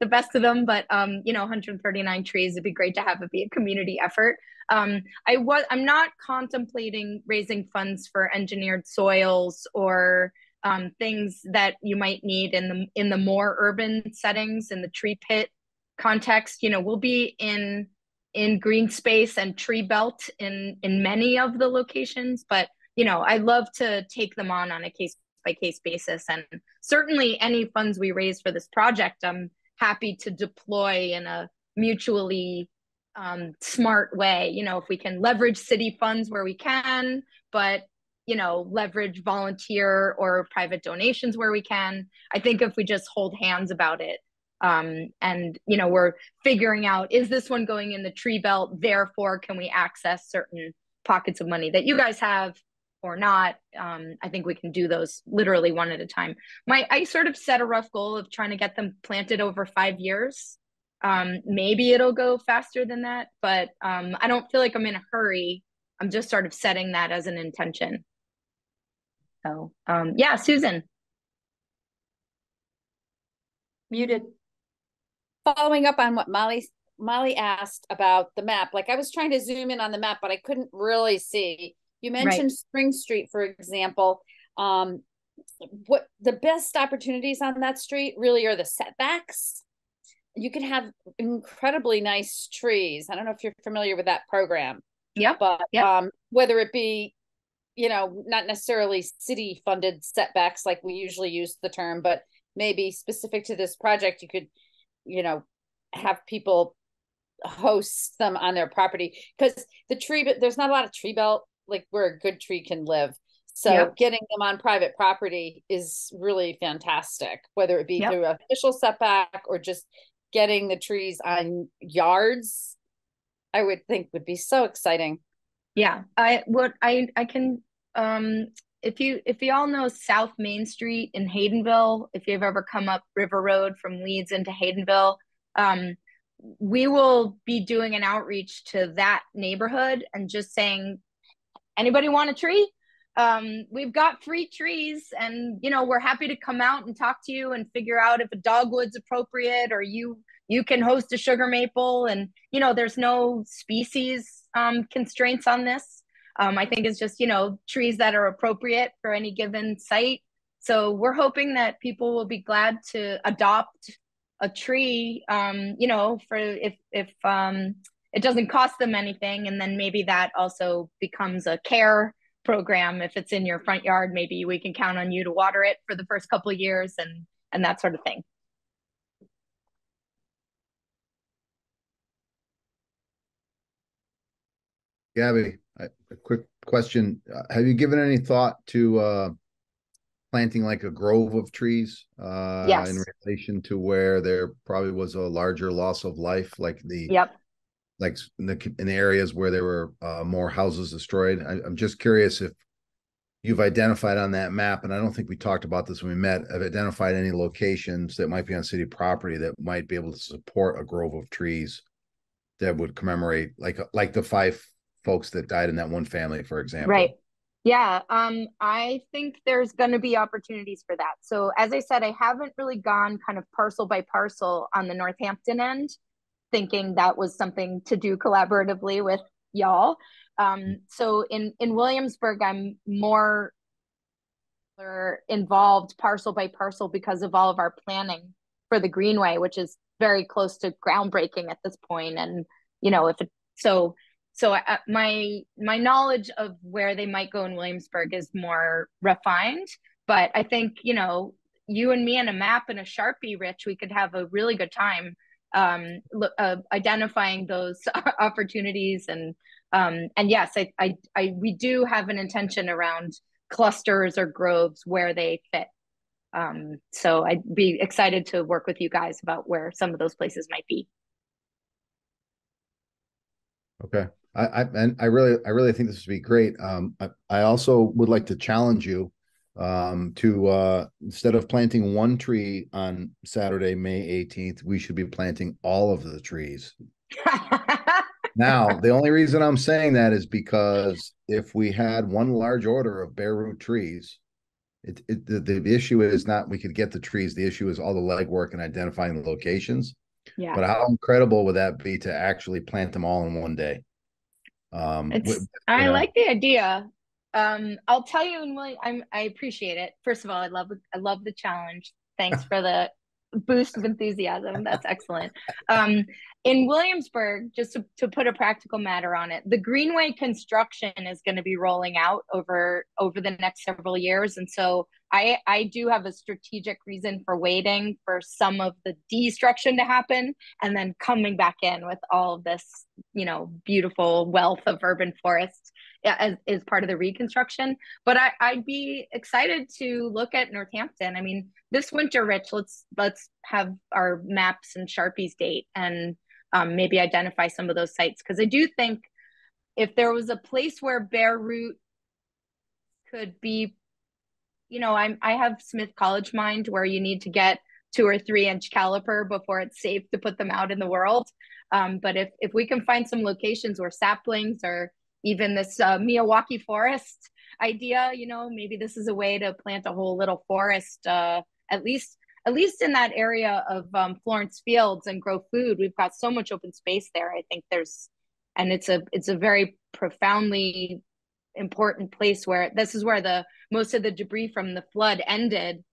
the best of them, but um, you know, 139 trees. It'd be great to have it be a community effort. Um, I was I'm not contemplating raising funds for engineered soils or um, things that you might need in the in the more urban settings in the tree pit context. You know, we'll be in in green space and tree belt in in many of the locations, but you know, I love to take them on on a case by case basis. And certainly any funds we raise for this project, I'm happy to deploy in a mutually um, smart way. You know, if we can leverage city funds where we can, but you know, leverage volunteer or private donations where we can. I think if we just hold hands about it, um, and you know, we're figuring out is this one going in the tree belt? Therefore, can we access certain pockets of money that you guys have or not? Um, i think we can do those literally one at a time. My i sort of set a rough goal of trying to get them planted over five years. Um, maybe it'll go faster than that but um, i don't feel like i'm in a hurry. I'm just sort of setting that as an intention so um, yeah susan
muted
following up on what molly molly asked about the map like i was trying to zoom in on the map but i couldn't really see you mentioned right. Spring Street, for example. Um, what the best opportunities on that street really are the setbacks. You could have incredibly nice trees. I don't know if you're familiar with that program.
Yeah.
But
yep.
um, whether it be, you know, not necessarily city funded setbacks like we usually use the term, but maybe specific to this project, you could, you know, have people host them on their property because the tree but there's not a lot of tree belt like where a good tree can live. So yep. getting them on private property is really fantastic, whether it be yep. through official setback or just getting the trees on yards. I would think would be so exciting.
Yeah, I what I I can um if you if you all know South Main Street in Haydenville, if you've ever come up River Road from Leeds into Haydenville, um, we will be doing an outreach to that neighborhood and just saying anybody want a tree? Um, we've got free trees and you know we're happy to come out and talk to you and figure out if a dogwood's appropriate or you you can host a sugar maple and you know there's no species um, constraints on this um, i think it's just you know trees that are appropriate for any given site. So we're hoping that people will be glad to adopt a tree um, you know for if if um, it doesn't cost them anything and then maybe that also becomes a care program. If it's in your front yard maybe we can count on you to water it for the first couple of years and and that sort of thing
gabby a quick question uh, have you given any thought to uh planting like a grove of trees uh
yes.
in relation to where there probably was a larger loss of life like the
yep
like in the in the areas where there were uh, more houses destroyed. I, am just curious if you've identified on that map, and I don't think we talked about this when we met. Have identified any locations that might be on city property that might be able to support a grove of trees that would commemorate, like like the five folks that died in that one family, for example.
Right. Yeah, um, I think there's going to be opportunities for that. So, as I said, I haven't really gone kind of parcel by parcel on the Northampton end thinking that was something to do collaboratively with y'all. Um, so in in Williamsburg, I'm more involved parcel by parcel because of all of our planning for the Greenway, which is very close to groundbreaking at this point. And you know, if it so so uh, my my knowledge of where they might go in Williamsburg is more refined. But I think you know, you and me and a map and a sharpie, Rich, we could have a really good time um, uh, identifying those opportunities and um, and yes, I, I, I we do have an intention around clusters or groves where they fit. Um, so I'd be excited to work with you guys about where some of those places might be.
Okay. I, I, and I really, I really think this would be great. Um, I, I also would like to challenge you um, to, uh, instead of planting one tree on Saturday, May 18th, we should be planting all of the trees. Now, the only reason I'm saying that is because if we had one large order of bare root trees, it, it the, the issue is not we could get the trees. The issue is all the legwork and identifying the locations.
yeah.
But how incredible would that be to actually plant them all in one day? Um,
It's, I
yeah.
like the idea. Um, I'll tell you, and William, I'm, I appreciate it. First of all, I love, I love the challenge. Thanks for the boost of enthusiasm. That's excellent. Um, in Williamsburg, just to, to put a practical matter on it, the Greenway construction is going to be rolling out over over the next several years, and so I I do have a strategic reason for waiting for some of the destruction to happen, and then coming back in with all of this, you know, beautiful wealth of urban forests as is part of the reconstruction. But I, I'd be excited to look at Northampton. I mean, this winter, Rich, let's let's have our maps and Sharpies date and um, maybe identify some of those sites because I do think if there was a place where bare root could be, you know, I'm I have Smith College mind where you need to get two or three inch caliper before it's safe to put them out in the world. Um, but if if we can find some locations where saplings or even this uh, Miyawaki forest idea, you know, maybe this is a way to plant a whole little forest, uh, at least at least in that area of um, Florence Fields and grow food. We've got so much open space there. I think there's, and it's a it's a very profoundly important place where this is where the most of the debris from the flood ended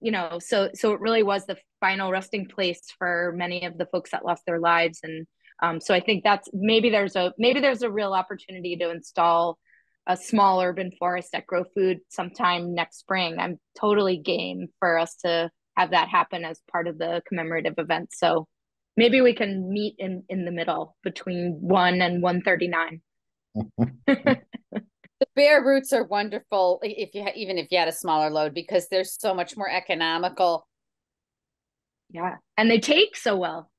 you know so so it really was the final resting place for many of the folks that lost their lives and um, so i think that's maybe there's a maybe there's a real opportunity to install a small urban forest at grow food sometime next spring i'm totally game for us to have that happen as part of the commemorative event so maybe we can meet in in the middle between 1 and 139
The bare roots are wonderful if you ha- even if you had a smaller load because they're so much more economical.
yeah and they take so well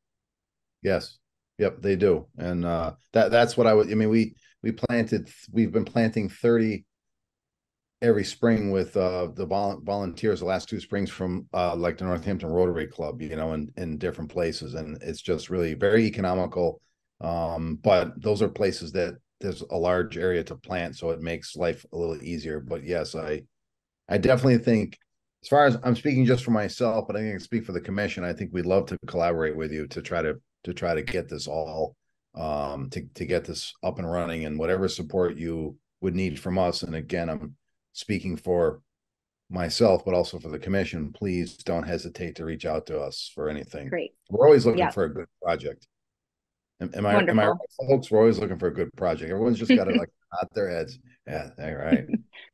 Yes. Yep, they do. And uh that that's what I would I mean we we planted we've been planting 30 every spring with uh the vol- volunteers the last two springs from uh like the Northampton Rotary Club, you know, in in different places and it's just really very economical. Um but those are places that there's a large area to plant so it makes life a little easier. But yes, I I definitely think as far as I'm speaking just for myself, but I think I can speak for the commission. I think we'd love to collaborate with you to try to to try to get this all um to to get this up and running and whatever support you would need from us. And again, I'm speaking for myself, but also for the commission. Please don't hesitate to reach out to us for anything.
great
We're always looking
Yeah.
for a good project. Am, am I am I
Wonderful.
right, folks? We're always looking for a good project. Everyone's just got to like nod their heads. Yeah, all right.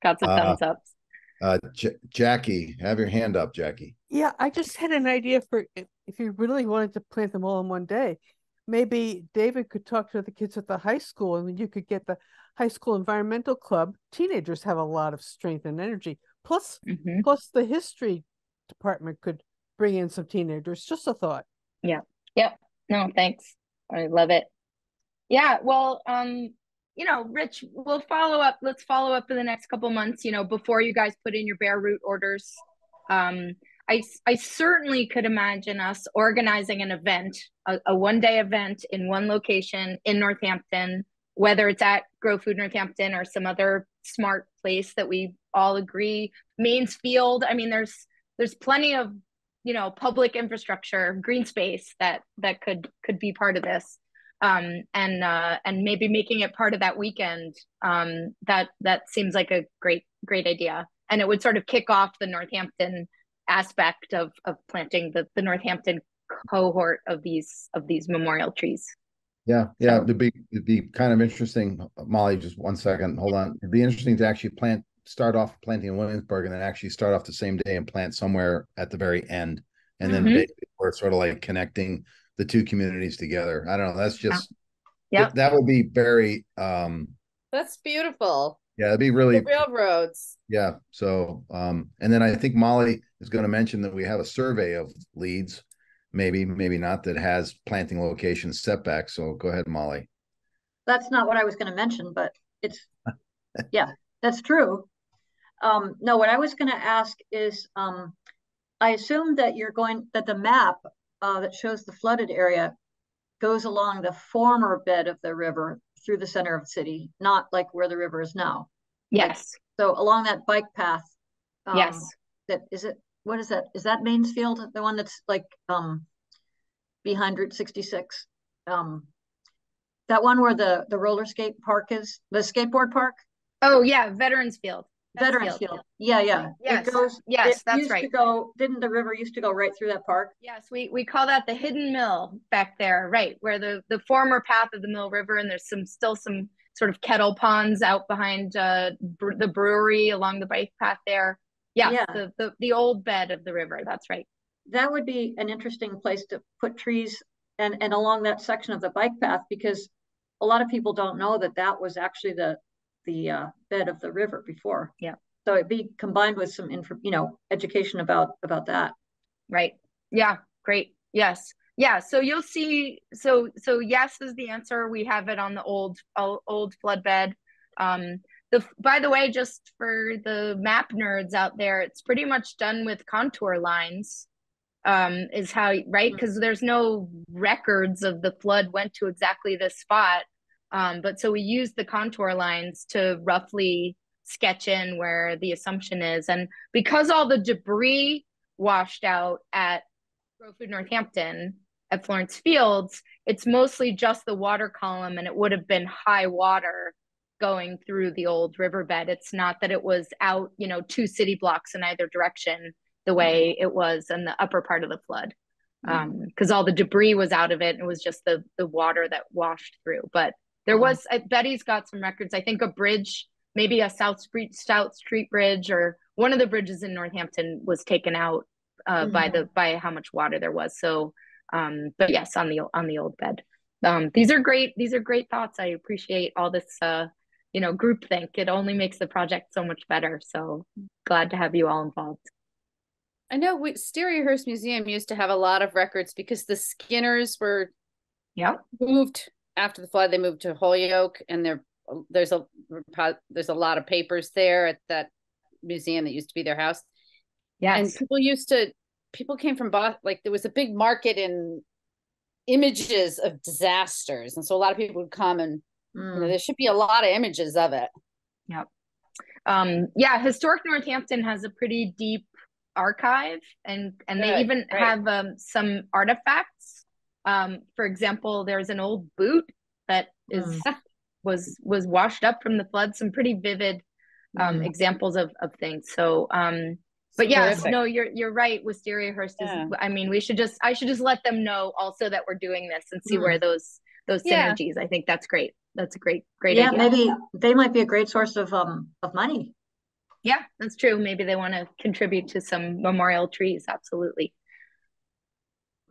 got some
Uh,
thumbs ups
Uh, J- Jackie, have your hand up, Jackie.
Yeah, I just had an idea for if, if you really wanted to plant them all in one day. Maybe David could talk to the kids at the high school and you could get the high school environmental club. Teenagers have a lot of strength and energy. Plus,
Mhm.
plus the history department could bring in some teenagers. Just a thought. Yeah. Yep.
No, thanks. I love it. Yeah, well, um, you know, Rich, we'll follow up. Let's follow up in the next couple months, you know, before you guys put in your bare root orders. Um, I, I certainly could imagine us organizing an event, a, a one day event in one location in Northampton, whether it's at Grow Food Northampton or some other smart place that we all agree. Maines Field. I mean, there's there's plenty of you know public infrastructure green space that that could could be part of this um and uh and maybe making it part of that weekend um that that seems like a great great idea and it would sort of kick off the northampton aspect of of planting the the northampton cohort of these of these memorial trees
Yeah, yeah,
So-
it'd be it'd be kind of interesting. Molly, just one second, hold on. It'd be interesting to actually plant, start off planting in Williamsburg, and then actually start off the same day and plant somewhere at the very end, and then
Mhm.
we're sort of like connecting the two communities together. I don't know. That's just
Yeah.
that, that would be very um
That's beautiful.
Yeah, it'd be really,
The railroads.
yeah. So, um, and then I think Molly is going to mention that we have a survey of Leeds, maybe, maybe not, that has planting location setbacks. So go ahead, Molly.
That's not what I was gonna mention, but it's, yeah, that's true. Um, no, what I was gonna ask is, um, I assume that you're going, that the map, uh, that shows the flooded area goes along the former bed of the river through the center of the city, not like where the river is now.
Yes,
So along that bike path. um,
yes.
That, is it, what is that? Is that Maines Field, the one that's like, um, behind Route sixty-six? Um, that one where the, the roller skate park is, the skateboard park?
Oh, yeah, Veterans Field. That's
Veterans Field. Yeah, yeah.
Yes,
It goes.
yes,
it
that's
used to
right.
Go, didn't the river used to go right through that park?
Yes, we, we call that the hidden mill back there, right, where the, the former path of the Mill River and there's some, still some sort of kettle ponds out behind, uh, bre- the brewery along the bike path there. Yeah,
Yeah.
the, the, the old bed of the river, that's right.
That would be an interesting place to put trees and, and along that section of the bike path, because a lot of people don't know that that was actually the, the, uh, bed of the river before.
Yeah.
So it'd be combined with some info, you know, education about, about that.
Right. Yeah, great. Yes. Yeah, so you'll see so so yes is the answer. We have it on the old old flood bed. Um the by the way, just for the map nerds out there, it's pretty much done with contour lines. Um is how right because there's no records of the flood went to exactly this spot. Um but so we use the contour lines to roughly sketch in where the assumption is and because all the debris washed out at Grow Food Northampton at Florence Fields, it's mostly just the water column and it would have been high water going through the old riverbed. It's not that it was out, you know, two city blocks in either direction the way it was in the upper part of the flood. Um, because all the debris was out of it and it was just the the water that washed through. But there was uh, Betty's got some records. I think a bridge, maybe a South Street South Street Bridge or one of the bridges in Northampton was taken out uh, by the by how much water there was. So, um, but yes, on the on the old bed. Um, these are great. These are great thoughts. I appreciate all this. Uh, you know, group think. It only makes the project so much better. So glad to have you all involved.
I know we Wistariahurst Museum used to have a lot of records because the Skinners were
yeah
moved after the flood. They moved to Holyoke, and there there's a there's a lot of papers there at that museum that used to be their house. Yeah.
And
people used to people came from Boston. Like there was a big market in images of disasters, and so a lot of people would come and you know,
Mm.
there should be a lot of images of it.
um yeah historic northampton has a pretty deep archive and and they even
great.
have um some artifacts um for example there's an old boot that is was was washed up from the flood some pretty vivid um
Mm.
examples of of things so um but yeah no you're you're right Wistariahurst is
Yeah.
i mean we should just i should just let them know also that we're doing this and see
Mm.
where those those
Yeah.
synergies i think that's great that's a great great
Yeah,
idea.
maybe they might be a great source of, um, of money.
Yeah, that's true. Maybe they want to contribute to some memorial trees. Absolutely.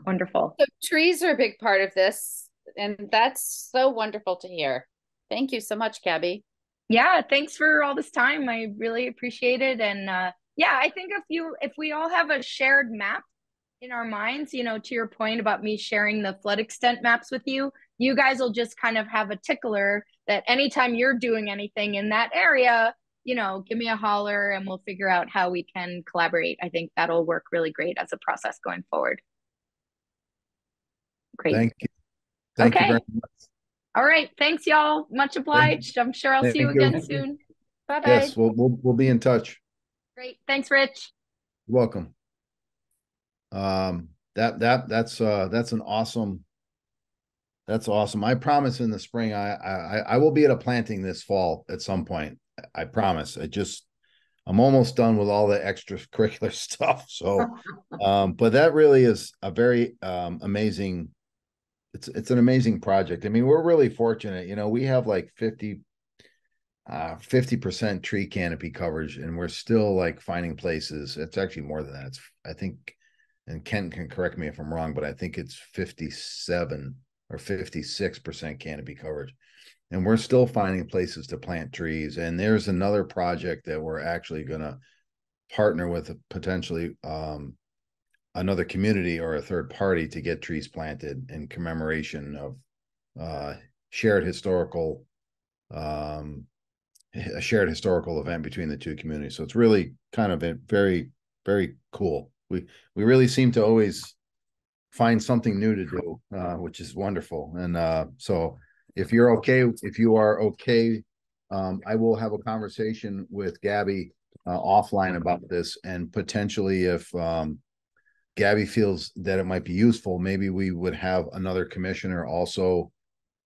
Wonderful.
So trees are a big part of this, and that's so wonderful to hear. Thank you so much, Gabby.
Yeah, thanks for all this time. I really appreciate it. And uh, yeah, I think if you if we all have a shared map in our minds, you know, to your point about me sharing the flood extent maps with you, you guys will just kind of have a tickler that anytime you're doing anything in that area, you know, give me a holler and we'll figure out how we can collaborate. I think that'll work really great as a process going forward. Great.
Thank you. Thank you
Okay.
very much.
All right. Thanks, y'all. Much obliged. I'm sure I'll see you
Thank you.
again soon. Bye bye.
Yes, we'll, we'll, we'll be in touch.
Great. Thanks, Rich.
You're Welcome. Um, that, that, that's, uh, that's an awesome. That's awesome. I promise in the spring, I, I, I will be at a planting this fall at some point. I promise. I just, I'm almost done with all the extracurricular stuff. So, um, but that really is a very, um, amazing. It's, it's an amazing project. I mean, we're really fortunate, you know, we have like 50, uh, 50% tree canopy coverage and we're still like finding places. It's actually more than that. It's, I think, and Ken can correct me if I'm wrong, but I think it's 57 or 56% canopy coverage. and we're still finding places to plant trees. And there's another project that we're actually gonna partner with potentially um another community or a third party to get trees planted in commemoration of uh shared historical um a shared historical event between the two communities. So it's really kind of a very, very cool. We we really seem to always find something new to do, uh, which is wonderful. And uh, so if you're okay, if you are okay, um, I will have a conversation with Gabby uh, offline about this and potentially if um, Gabby feels that it might be useful, maybe we would have another commissioner also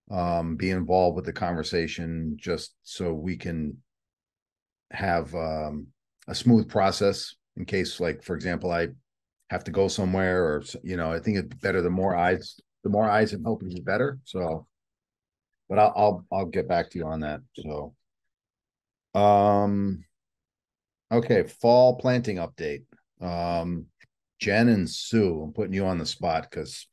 um, be involved with the conversation just so we can have um, a smooth process in case, like, for example, I have to go somewhere or, you know, I think it's better the more eyes, the more eyes and hoping the better. So, but I'll, I'll, I'll get back to you on that. So, um, okay, fall planting update. Um, Jen and Sue, I'm putting you on the spot because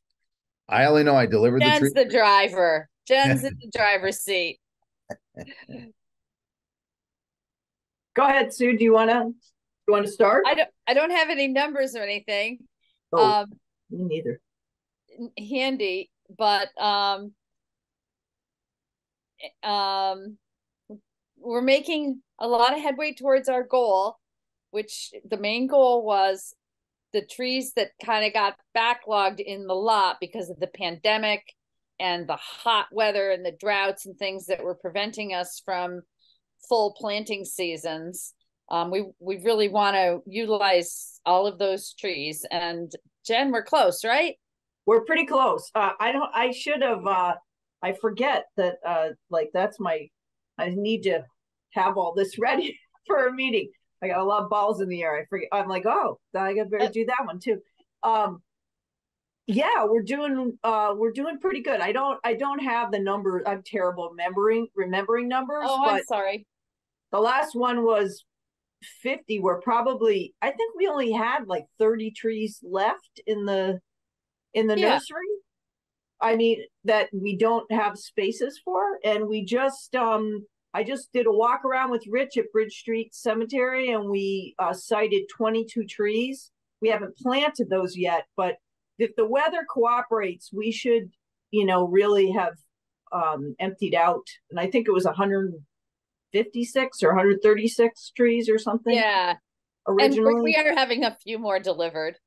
I only know I delivered the tree.
Jen's the driver. Jen's in the driver's seat.
Go ahead, Sue. Do you want to, you want to start?
I don't I don't have any numbers or anything.
Oh,
Um
me neither.
handy, but um eh, um we're making a lot of headway towards our goal, which the main goal was the trees that kind of got backlogged in the lot because of the pandemic and the hot weather and the droughts and things that were preventing us from full planting seasons. Um, we we really want to utilize all of those trees. And Jen, we're close, right?
We're pretty close. Uh, I don't, I should have, uh, I forget that, uh, like, that's my, I need to have all this ready for a meeting. I got a lot of balls in the air. I forget, I'm like, oh, I got better do that one too. Um, yeah, we're doing, uh, we're doing pretty good. I don't, I don't have the number. I'm terrible remembering, remembering numbers,
Oh, I'm sorry.
the last one was 50 we're probably i think we only had like 30 trees left in the in the
Yeah.
nursery i mean that we don't have spaces for and we just um i just did a walk around with rich at bridge street cemetery and we uh, cited 22 trees we haven't planted those yet but if the weather cooperates we should you know really have um emptied out and i think it was 156 or 136 trees or something
Yeah.
Originally.
we we are having a few more delivered.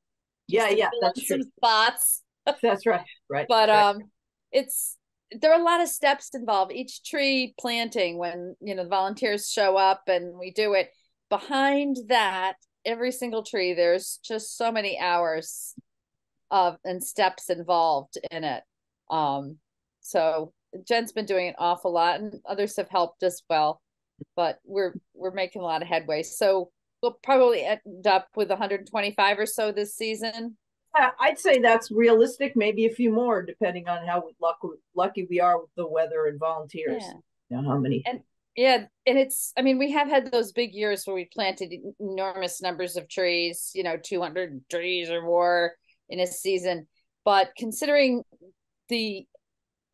yeah, yeah, that's true.
Some spots.
That's right. Right.
but
right.
um it's there are a lot of steps involved. Each tree planting when you know the volunteers show up and we do it behind that every single tree there's just so many hours of and steps involved in it. Um so jen's been doing an awful lot and others have helped as well but we're we're making a lot of headway. So we'll probably end up with 125 or so this season
I'd say that's realistic. Maybe a few more, depending on how luck, lucky we are with the weather and volunteers.
Yeah.
You know, how many?
And yeah, and it's I mean, we have had those big years where we planted enormous numbers of trees, you know, 200 trees or more in a season. But considering the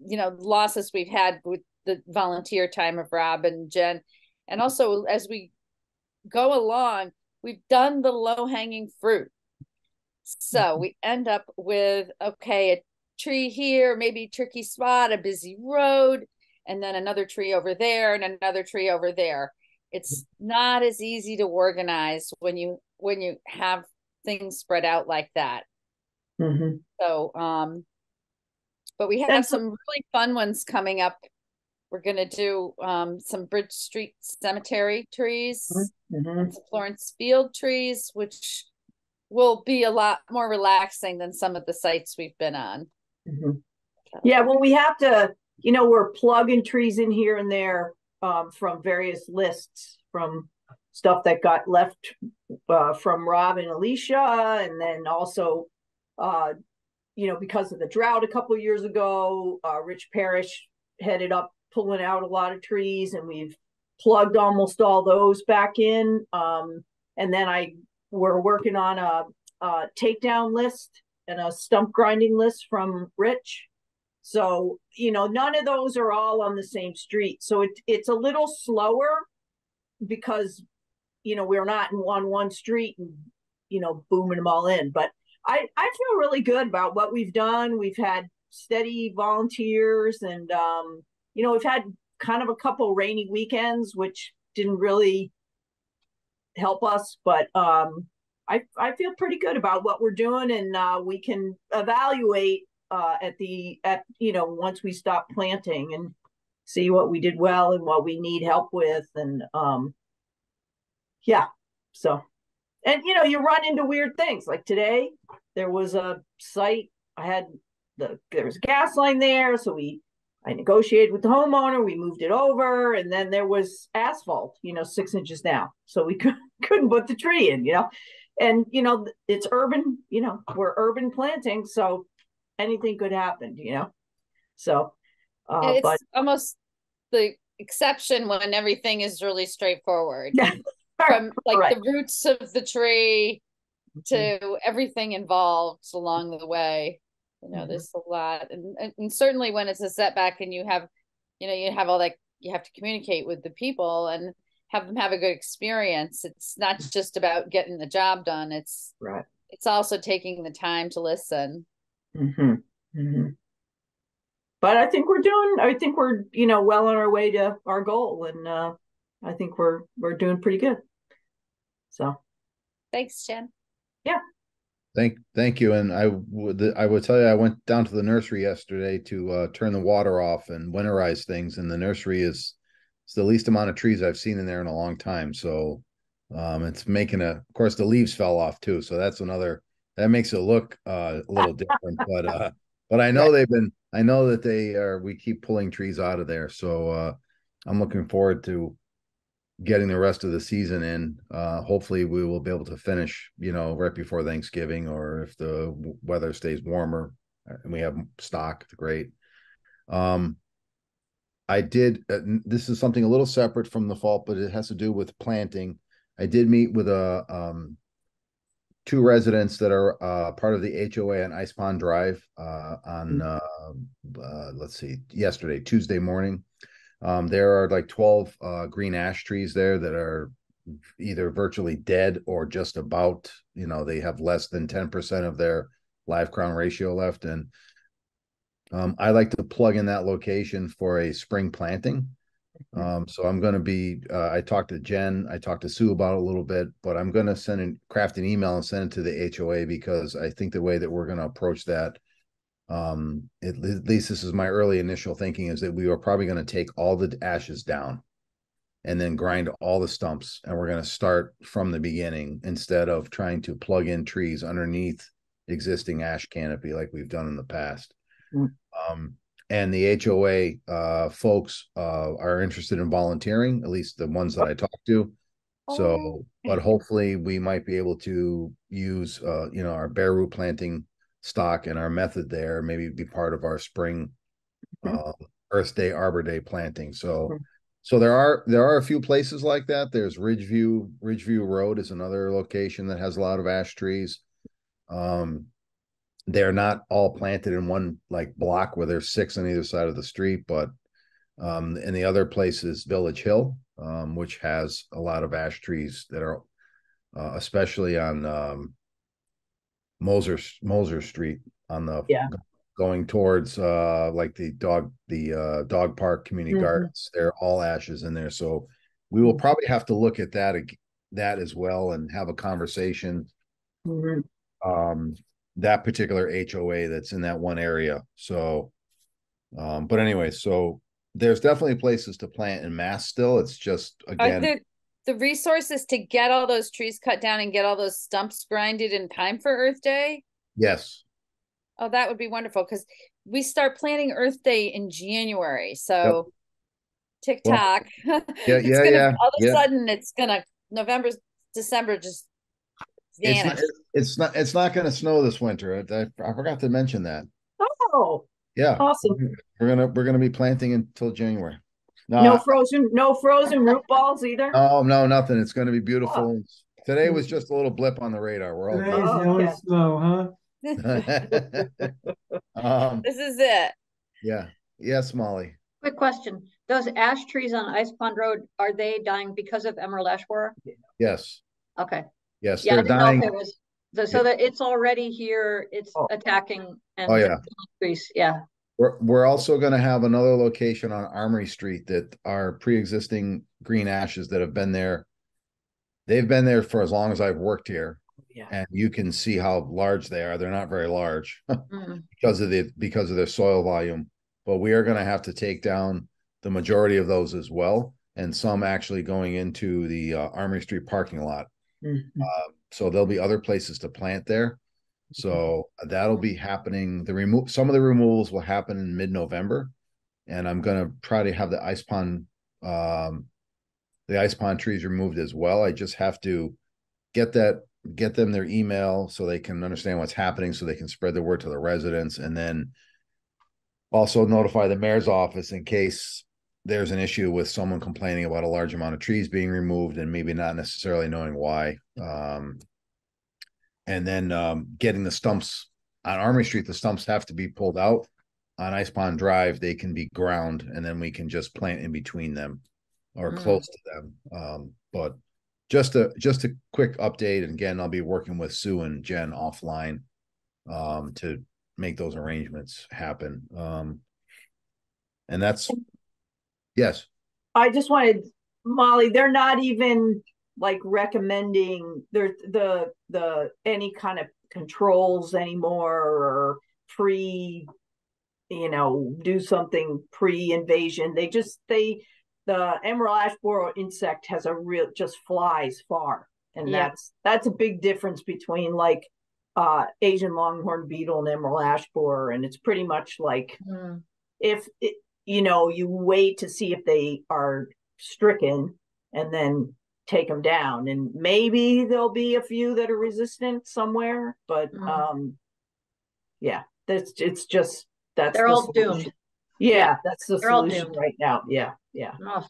you know, losses we've had with the volunteer time of Rob and Jen, and also as we go along, we've done the low-hanging fruit. So we end up with okay, a tree here, maybe tricky spot, a busy road, and then another tree over there and another tree over there. It's not as easy to organize when you when you have things spread out like that.
Mhm.
So um but we have
That's-
some really fun ones coming up. We're gonna do um some Bridge Street Cemetery trees,
Mhm.
some Florence Field trees, which will be a lot more relaxing than some of the sites we've been on.
Mhm. Yeah, well, we have to, you know, we're plugging trees in here and there um, from various lists from stuff that got left uh, from Rob and Alicia, and then also, uh, you know, because of the drought a couple of years ago, uh, Rich Parrish headed up pulling out a lot of trees, and we've plugged almost all those back in. Um, and then I we're working on a, a takedown list and a stump grinding list from Rich. So, you know, none of those are all on the same street. So it, it's a little slower because, you know, we're not in one, one street and, you know, booming them all in. But I, I feel really good about what we've done. We've had steady volunteers and, um, you know, we've had kind of a couple rainy weekends, which didn't really help us, but, um, I, I feel pretty good about what we're doing and, uh, we can evaluate, uh, at the, at, you know, once we stop planting and see what we did well and what we need help with and, um, yeah, so, and you know, you run into weird things. Like today, there was a site. I had the there was a gas line there, so we I negotiated with the homeowner. We moved it over, and then there was asphalt. You know, six inches down, so we could, couldn't put the tree in. You know, and you know it's urban. You know, we're urban planting, so anything could happen. You know, so uh,
it's
but
almost the exception when everything is really straightforward. From like
Right.
the roots of the tree
Mhm.
to everything involved along the way. You know,
Mhm.
there's a lot, and, and and certainly when it's a setback and you have, you know, you have all that you have to communicate with the people and have them have a good experience. It's not just about getting the job done. It's
right.
it's also taking the time to listen.
hmm hmm But I think we're doing. I think we're you know well on our way to our goal, and uh, I think we're we're doing pretty good. So
Thanks, Jen.
Thank, thank you. And I would, I would tell you, I went down to the nursery yesterday to uh, turn the water off and winterize things. And the nursery is it's the least amount of trees I've seen in there in a long time. So um, it's making a, of course, the leaves fell off too. So that's another that makes it look uh, a little different. but uh, but I know they've been, I know that they are. We keep pulling trees out of there. So uh, I'm looking forward to getting the rest of the season in. Uh, hopefully, we will be able to finish, you know, right before Thanksgiving, or if the weather stays warmer uh, and we have stock, great. Um, I did. Uh, this is something a little separate from the fault, but it has to do with planting. I did meet with a um, two residents that are uh, part of the HOA on Ice Pond Drive uh, on uh, uh, let's see, yesterday, Tuesday morning. Um, there are like 12 uh, green ash trees there that are either virtually dead or just about, you know, they have less than 10% of their live crown ratio left. And um, I like to plug in that location for a spring planting. Um, so I'm going to be, uh, I talked to Jen, I talked to Sue about it a little bit, but I'm going to send and craft an email and send it to the HOA because I think the way that we're going to approach that um at le- at least this is my early initial thinking is that we are probably going to take all the ashes down and then grind all the stumps and we're going to start from the beginning instead of trying to plug in trees underneath existing ash canopy like we've done in the past.
Mm.
um and the hoa uh folks uh are interested in volunteering at least the ones that i talked to. So but hopefully we might be able to use uh you know our bare root planting stock and our method there maybe be part of our spring
Mhm.
uh, earth day arbor day planting so
Mhm.
so there are there are a few places like that there's ridgeview ridgeview road is another location that has a lot of ash trees um they're not all planted in one like block where there's six on either side of the street but um and the other place is village hill um which has a lot of ash trees that are uh, especially on um Moser Moser Street on the
Yeah.
going towards uh like the dog the uh dog park community
Mhm.
gardens they're all ashes in there so we will probably have to look at that that as well and have a conversation
Mhm.
um that particular HOA that's in that one area so um but anyway so there's definitely places to plant in mass still it's just again
the, the resources to get all those trees cut down and get all those stumps grinded in time for Earth Day?
yes
Oh, that would be wonderful because we start planning Earth Day in January. So tick
Well,
tock.
yeah, yeah,
gonna-
yeah,
All of a
yeah.
sudden, it's gonna November, December just
it's not,
vanish.
it's not it's not going to snow this winter I, I forgot to mention that
Oh,
yeah
awesome.
We're gonna we're gonna be planting until January. No,
No frozen, no frozen root balls either.
Oh no, nothing. It's gonna be beautiful. Today was just a little blip on the radar. We're all
Today's
good.
Oh, okay.
snow, huh?
um,
This is it.
Yeah. Yes, Molly.
Quick question. Those ash trees on Ice Pond Road, are they dying because of emerald ash borer?
Yes.
Okay.
Yes,
Yeah,
they're dying.
if it was, the- so that it's already here, it's
Oh.
attacking and.
Oh, yeah.
Trees, yeah.
We're, we're also gonna have another location on Armory Street that are pre-existing green ashes that have been there. They've been there for as long as I've worked here.
Yeah.
And you can see how large they are. They're not very large
Mm.
because of the, because of their soil volume. But we are gonna have to take down the majority of those as well, and some actually going into the uh, Armory Street parking lot.
Mhm.
Uh, so there'll be other places to plant there. So that'll be happening. The remove, some of the removals will happen in mid-November. And I'm gonna try to have the ice pond, um, the ice pond trees removed as well. I just have to get that, get them their email so they can understand what's happening, so they can spread the word to the residents and then also notify the mayor's office in case there's an issue with someone complaining about a large amount of trees being removed and maybe not necessarily knowing why. Um, and then um, getting the stumps on Armory Street, the stumps have to be pulled out. On Ice Pond Drive, they can be ground and then we can just plant in between them or
Mm.
close to them. Um, but just a just a quick update. And again, I'll be working with Sue and Jen offline um, to make those arrangements happen. Um, and that's yes.
I just wanted, Molly, they're not even like recommending there the the any kind of controls anymore or pre you know do something pre-invasion they just they the emerald ash borer insect has a real just flies far and
Yeah.
that's that's a big difference between like uh asian longhorn beetle and emerald ash borer and it's pretty much like
Mm.
if it, you know you wait to see if they are stricken and then take them down and maybe there'll be a few that are resistant somewhere but
Mhm.
um yeah that's it's just that's
They're
the
all
solution.
doomed.
yeah that's the
They're all
solution
doomed.
right now yeah yeah
Oh,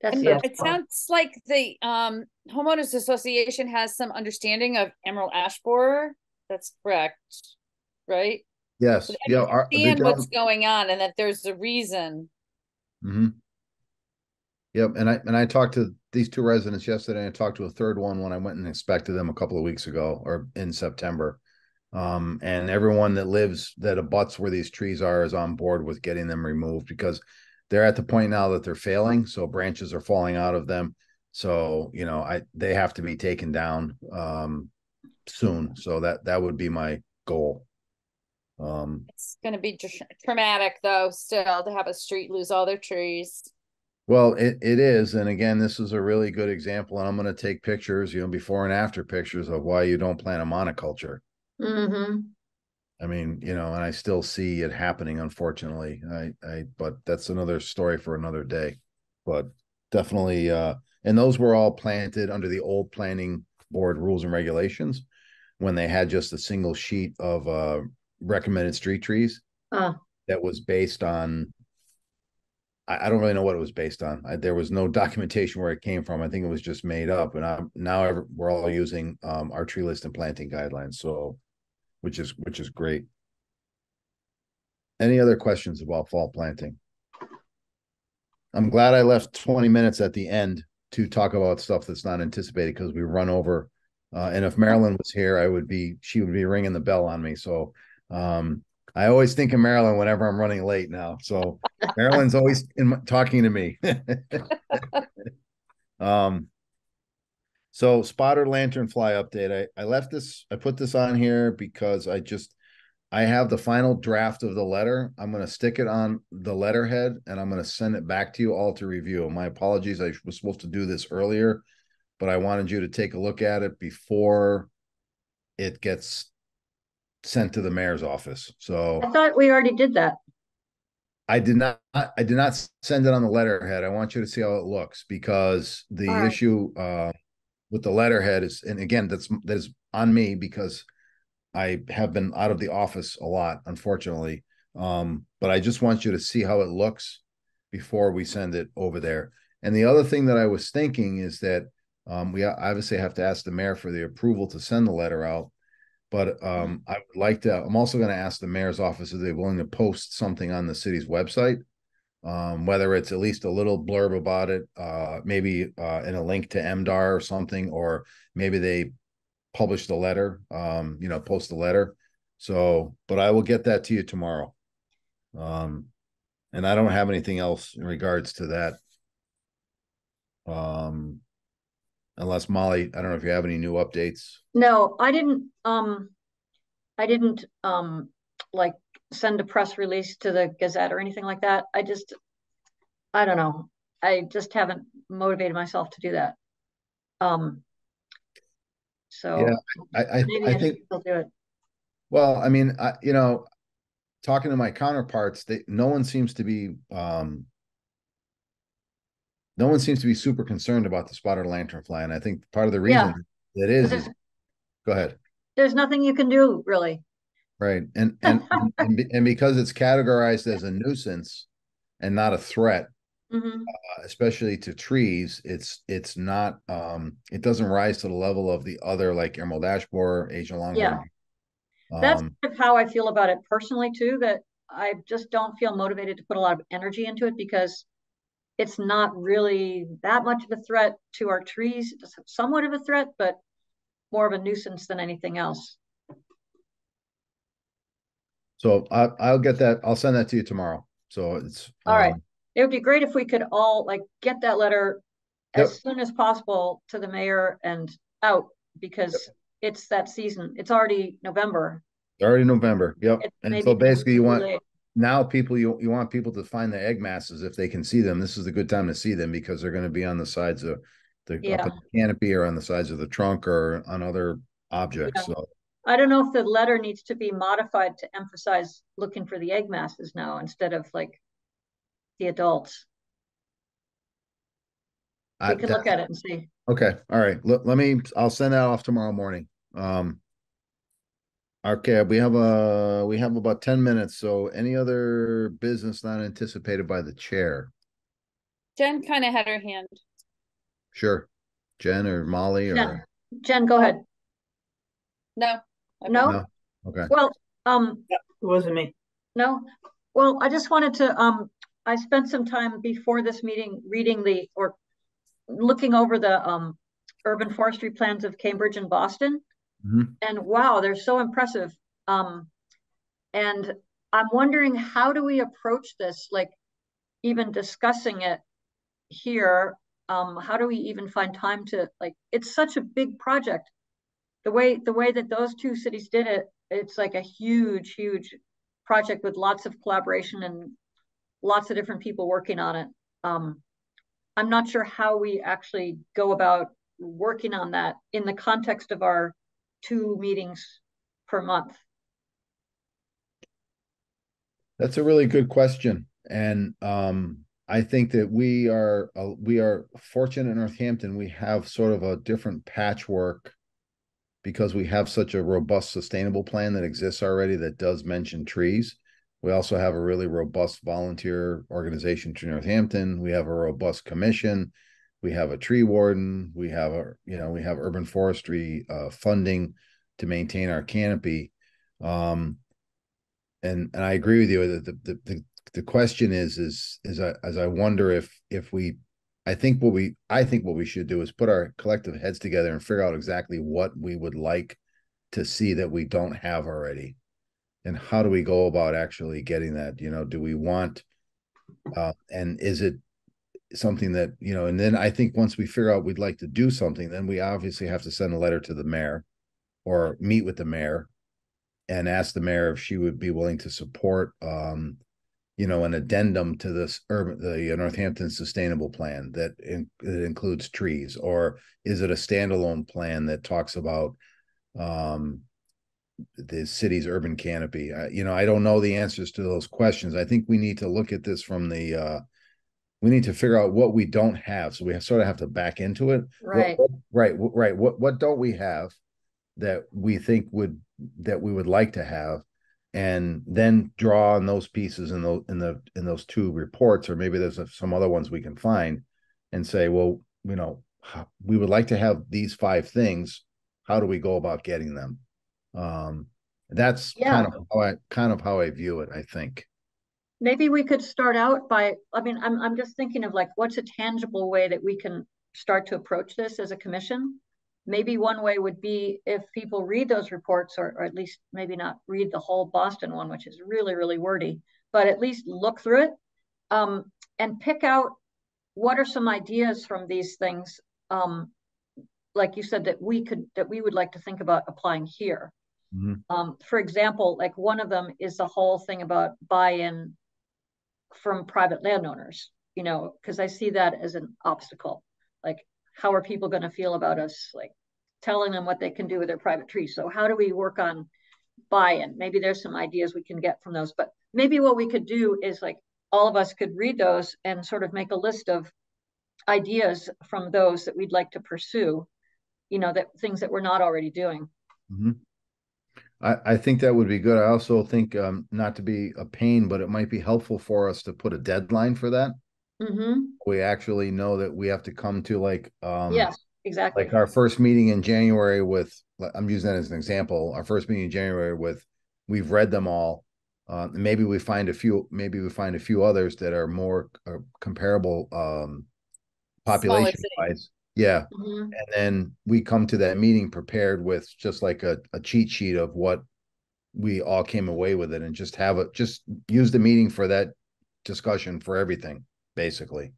That's
Yeah.
it sounds like the um homeowners association has some understanding of emerald ash borer. That's correct, right?
Yes.
So
Yeah. Our,
Understand what's
gov-
going on and that there's a reason.
Mhm. Yep, and I and I talked to these two residents yesterday. I talked to a third one when I went and inspected them a couple of weeks ago or in September. Um, and everyone that lives that abuts where these trees are is on board with getting them removed because they're at the point now that they're failing, so branches are falling out of them. So, you know, I they have to be taken down um soon. So that that would be my goal. Um
It's gonna be tr- traumatic though, still to have a street lose all their trees.
Well, it, it is. And again, this is a really good example. And I'm going to take pictures, you know, before and after pictures of why you don't plant a monoculture.
Mm-hmm.
I mean, you know, and I still see it happening, unfortunately. I, I, but that's another story for another day. But definitely, uh, and those were all planted under the old planning board rules and regulations when they had just a single sheet of, uh, recommended street trees
Uh,
that was based on I, I don't really know what it was based on. I, there was no documentation where it came from. I think it was just made up. And I'm now we're all using um, our tree list and planting guidelines. So, which is which is great. Any other questions about fall planting? I'm glad I left 20 minutes at the end to talk about stuff that's not anticipated because we run over. Uh, and if Marilyn was here, I would be she would be ringing the bell on me. So um, I always think of Marilyn whenever I'm running late now. So Marilyn's always in, my- talking to me. um, so spotted lantern fly update. I, I left this, I put this on here because I just, I have the final draft of the letter. I'm going to stick it on the letterhead and I'm going to send it back to you all to review. My apologies. I was supposed to do this earlier, but I wanted you to take a look at it before it gets sent to the mayor's office. So
I thought we already did that.
I did not, I did not send it on the letterhead. I want you to see how it looks because the
right.
issue uh with the letterhead is, and again, that's that is on me because I have been out of the office a lot, unfortunately. Um, but I just want you to see how it looks before we send it over there. And the other thing that I was thinking is that um, we obviously have to ask the mayor for the approval to send the letter out. But um, I would like to, I'm also gonna ask the mayor's office if they're willing to post something on the city's website. Um, whether it's at least a little blurb about it, uh, maybe uh, in a link to MDAR or something, or maybe they publish the letter, um, you know, post the letter. So, but I will get that to you tomorrow. Um, and I don't have anything else in regards to that. Um, unless Molly, I don't know if you have any new updates.
No, I didn't, um, I didn't, um, like send a press release to the Gazette or anything like that. I just, I don't know. I just haven't motivated myself to do that. Um, so
Yeah, I, I, I
I
think,
do it.
well, I mean, I, you know, talking to my counterparts, they, no one seems to be, um, no one seems to be super concerned about the spotted lantern fly, and I think part of the reason that is,
There's,
is, go ahead.
there's nothing you can do really.
Right, and and and, and because it's categorized as a nuisance and not a threat,
Mhm.
uh, especially to trees, it's it's not um it doesn't rise to the level of the other like emerald ash borer, Asian longhorn.
That's
Um,
kind of how I feel about it personally too, that I just don't feel motivated to put a lot of energy into it because it's not really that much of a threat to our trees. It's somewhat of a threat, but more of a nuisance than anything else.
so I I'll get that. I'll send that to you tomorrow. So it's
All right.
um,
It would be great if we could all like get that letter
Yep.
as soon as possible to the mayor and out because it's that season. It's already November.
already November. Yep.
It's
And so basically, you want
late.
Now people you you want people to find the egg masses if they can see them. This is a good time to see them because they're going to be on the sides of the, up
Yeah.
the canopy or on the sides of the trunk or on other objects.
Yeah.
So
I don't know if the letter needs to be modified to emphasize looking for the egg masses now instead of like the adults.
I,
We can
that-
look at it and see.
okay, all right. Let, let me. I'll send that off tomorrow morning. Um. Okay, we have a we have about ten minutes. So any other business not anticipated by the chair?
Jen kind of had her hand.
Sure, Jen or Molly or
Jen, Jen, go ahead.
No. okay.
No?
No. okay.
Well, um,
It wasn't me.
no. Well, I just wanted to, um, I spent some time before this meeting reading the, or looking over the, um, urban forestry plans of Cambridge and Boston.
Mhm.
And wow, they're so impressive. Um, and I'm wondering, how do we approach this? Like, even discussing it here, um, how do we even find time to, like, it's such a big project. The way, the way that those two cities did it, it's like a huge, huge project with lots of collaboration and lots of different people working on it. Um, I'm not sure how we actually go about working on that in the context of our two meetings per month.
That's a really good question. And um, I think that we are uh, we are fortunate in Northampton. We have sort of a different patchwork because we have such a robust sustainable plan that exists already that does mention trees. We also have a really robust volunteer organization to Northampton. We have a robust commission. We have a tree warden. We have a you know we have urban forestry uh, funding to maintain our canopy. Um, and and I agree with you that the the the, the question is is is I, as I wonder if if we I think what we I think what we should do is put our collective heads together and figure out exactly what we would like to see that we don't have already. And how do we go about actually getting that? You know, do we want uh and is it something that, you know, and then I think once we figure out we'd like to do something, then we obviously have to send a letter to the mayor or meet with the mayor and ask the mayor if she would be willing to support um you know an addendum to this urban the Northampton sustainable plan that in, that includes trees or is it a standalone plan that talks about um the city's urban canopy? Uh, you know i don't know the answers to those questions. I think we need to look at this from the uh we need to figure out what we don't have so we sort of have to back into it
Right.
what- right right what what don't we have that we think would that we would like to have and then draw on those pieces in those in the in those two reports or maybe there's some other ones we can find and say well you know we would like to have these five things how do we go about getting them Um, that's
Yeah.
kind of how I, kind of how I view it, I think.
Maybe we could start out by, I mean, I'm, I'm just thinking of like, what's a tangible way that we can start to approach this as a commission? Maybe one way would be if people read those reports, or, or at least maybe not read the whole Boston one, which is really, really wordy, but at least look through it. Um, and pick out what are some ideas from these things, um, like you said, that we could, that we would like to think about applying here.
Mhm.
Um, for example, like one of them is the whole thing about buy-in from private landowners, you know, because I see that as an obstacle. Like, how are people going to feel about us, like telling them what they can do with their private trees? So how do we work on buy-in? Maybe there's some ideas we can get from those, but maybe what we could do is like all of us could read those and sort of make a list of ideas from those that we'd like to pursue, you know, that things that we're not already doing.
Mhm. I, I think that would be good. I also think, um, not to be a pain, but it might be helpful for us to put a deadline for that.
Mm-hmm.
We actually know that we have to come to like, um.
Yes, exactly.
Like our first meeting in January with, I'm using that as an example, our first meeting in January with, we've read them all. Uh, maybe we find a few, maybe we find a few others that are more uh, comparable, um. Population wise, yeah,
Mhm.
and then we come to that meeting prepared with just like a, a cheat sheet of what. We all came away with it and just have it, just use the meeting for that discussion for everything, basically.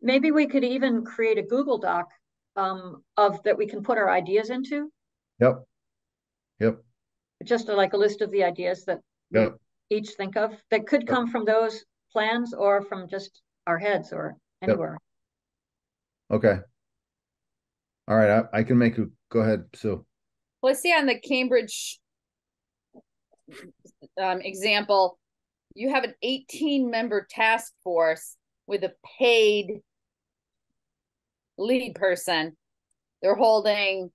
Maybe we could even create a Google Doc um, of that we can put our ideas into,
Yep. Yep,
just a- like a list of the ideas that
yep,
each think of that could come from those plans or from just our heads or anywhere.
okay. All right, I, I can make a, go ahead, Sue.
Let's see on the Cambridge um, example, you have an 18 member task force with a paid lead person. They're holding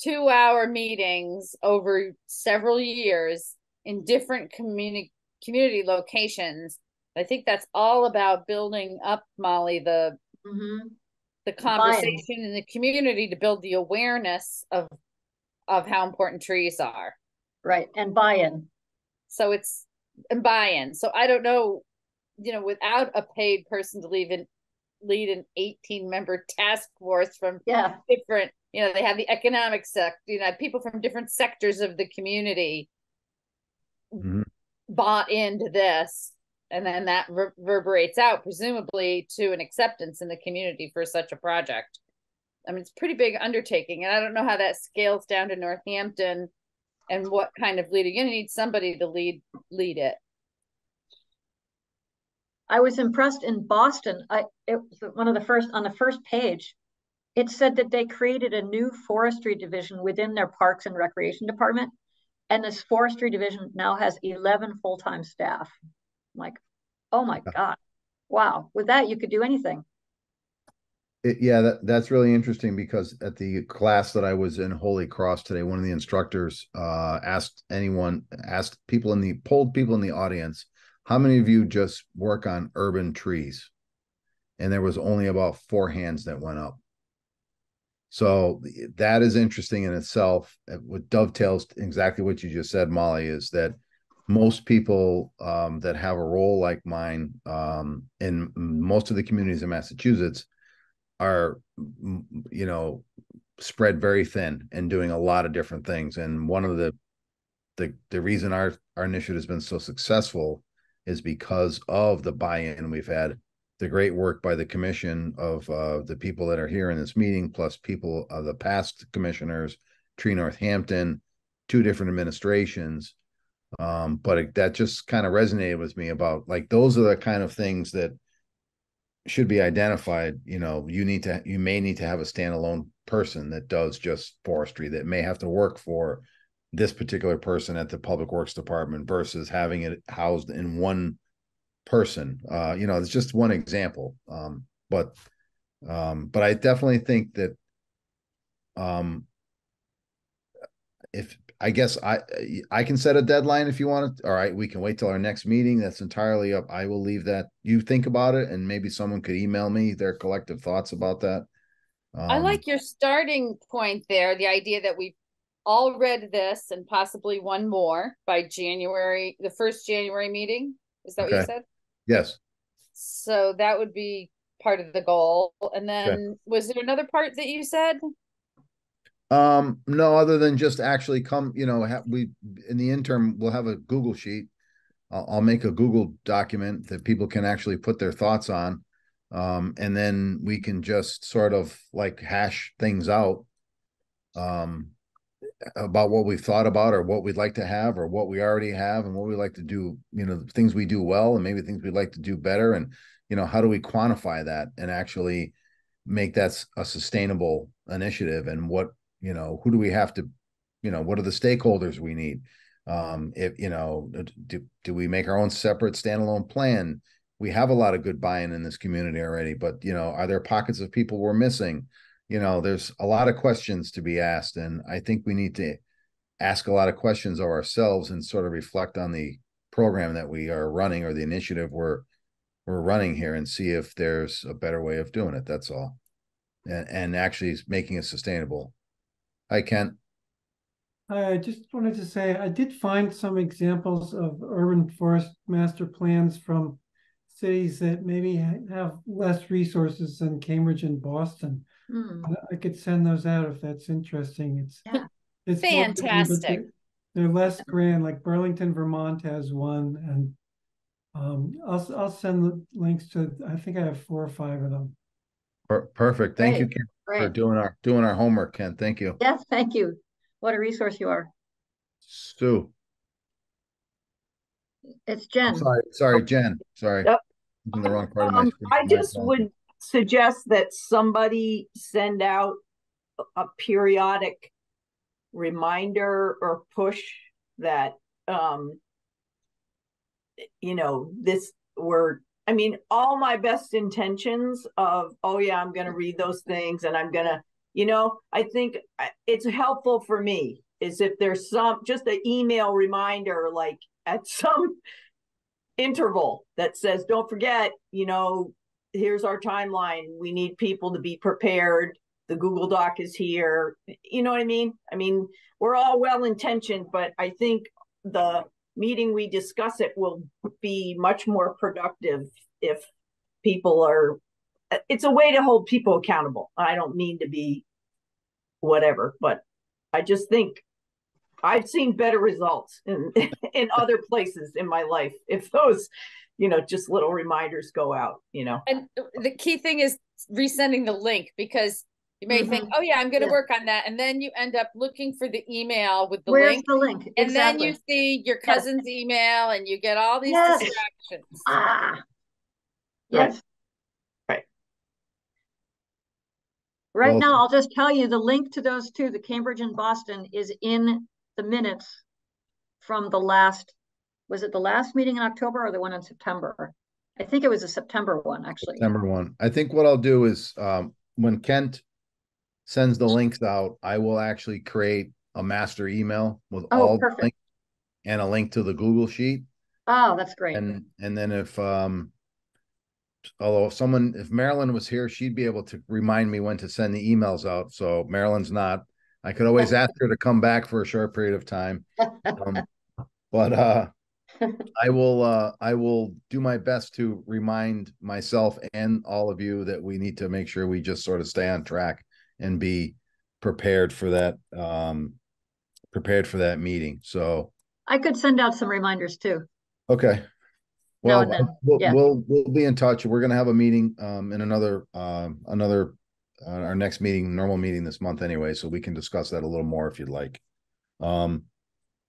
two hour meetings over several years in different community community locations. I think that's all about building up, Molly, the
Mhm.
The conversation in the community to build the awareness of of how important trees are.
Right, and buy-in.
So it's and buy-in. So I don't know, you know, without a paid person to leave an lead an 18 member task force from
Yeah,
different, you know, they have the economic sector, you know, people from different sectors of the community
Mhm.
bought into this. And then that reverberates out, presumably to an acceptance in the community for such a project. I mean, it's pretty big undertaking, and I don't know how that scales down to Northampton and what kind of leader. You're need somebody to lead lead it.
I was impressed in Boston. I it was one of the first on the first page. It said that they created a new forestry division within their parks and recreation department. And this forestry division now has 11 full-time staff. I'm like, oh my God. Wow. With that, you could do anything.
It, yeah, that, that's really interesting because at the class that I was in Holy Cross today, one of the instructors uh, asked anyone, asked people in the, polled people in the audience, how many of you just work on urban trees? And there was only about four hands that went up. So that is interesting in itself. What dovetails exactly what you just said, Molly, is that most people um, that have a role like mine um, in most of the communities in Massachusetts are, you know, spread very thin and doing a lot of different things. And one of the the the reason our our initiative has been so successful is because of the buy-in we've had the great work by the commission of uh, the people that are here in this meeting, plus people of the past commissioners, Tree Northampton, two different administrations. Um, but it, that just kind of resonated with me about like those are the kind of things that should be identified. You know, you need to, you may need to have a standalone person that does just forestry that may have to work for this particular person at the public works department versus having it housed in one person uh you know it's just one example um but um but i definitely think that um if i guess i i can set a deadline if you want it all right we can wait till our next meeting that's entirely up i will leave that you think about it and maybe someone could email me their collective thoughts about that
I
Um,
like your starting point there, the idea that we all read this and possibly one more by January, the first January meeting. Is that what you said?
Yes.
So that would be part of the goal. And then was there another part that you said?
Um, no, other than just actually come, you know, have, we, in the interim, we'll have a Google sheet. I'll, I'll make a Google document that people can actually put their thoughts on. Um, and then we can just sort of like hash things out. Um, about what we've thought about or what we'd like to have or what we already have and what we like to do, you know, things we do well and maybe things we'd like to do better. And, you know, how do we quantify that and actually make that a sustainable initiative and what, you know, who do we have to, you know, what are the stakeholders we need? Um, if, you know, do, do we make our own separate standalone plan? We have a lot of good buy-in in this community already, but you know, are there pockets of people we're missing? you know, there's a lot of questions to be asked, and I think we need to ask a lot of questions of ourselves and sort of reflect on the program that we are running or the initiative we're we're running here and see if there's a better way of doing it. That's all, and and actually making it sustainable. Hi, Kent.
I just wanted to say, I did find some examples of urban forest master plans from cities that maybe have less resources than Cambridge and Boston.
Hmm.
I- I could send those out if that's interesting. It's
Yeah.
it's more written, but
Fantastic.
They're they're less grand, like Burlington, Vermont has one, and um, I'll s- I'll send the links to. I think I have four or five of them.
Per- Perfect. Thank you,
Great,
for doing our doing our homework, Ken. Thank you,
Yes, thank you. What a resource you are.
Stu.
It's
I'm
Jen.
sorry, sorry, Jen. Sorry.
Yep.
I was In the wrong part of my
Um,
screen.
I just
apologies.
would suggest that somebody send out a- a periodic reminder or push that, um, you know, this, we're, I mean, all my best intentions of, oh yeah, I'm gonna read those things and I'm gonna, you know, I think uh, it's helpful for me is if there's some, just an email reminder, like at some interval that says, don't forget, you know, here's our timeline. We need people to be prepared. The Google Doc is here. You know what I mean? I mean, we're all well intentioned, but I think the meeting we discuss it will be much more productive if people are it's a way to hold people accountable. I don't mean to be whatever, but I just think I've seen better results in in other places in my life if those, you know, just little reminders go out, you know.
And the key thing is resending the link because you may think,
Mhm.
oh yeah, I'm gonna
Yeah.
work on that. And then you end up looking for the email with the
Where's
link.
the link?
And then you see your
Yes.
cousin's email and you get all these
Yes.
distractions.
Ah.
Right.
Yes.
Right.
Right
Well-
now, I'll just tell you, the link to those two, the Cambridge and Boston, is in the minutes from the last, was it the last meeting in October or the one in September? I think it was a September one, actually.
September one. I think what I'll do is, um, when Kent sends the links out, I will actually create a master email with
Oh,
all the
perfect.
links and a link to the Google sheet.
Oh, that's great.
And, and then if, um, although if someone, if Marilyn was here, she'd be able to remind me when to send the emails out. So Marilyn's not. I could always ask her to come back for a short period of time. Um, but, uh, I will, uh, I will do my best to remind myself and all of you that we need to make sure we just sort of stay on track and be prepared for that, um, prepared for that meeting. So,
I could send out some reminders too.
okay. Well,
then,
we'll,
yeah.
we'll, we'll be in touch. We're gonna have a meeting, um, in another, um, another, uh, our next meeting, normal meeting this month anyway, so we can discuss that a little more if you'd like. Um,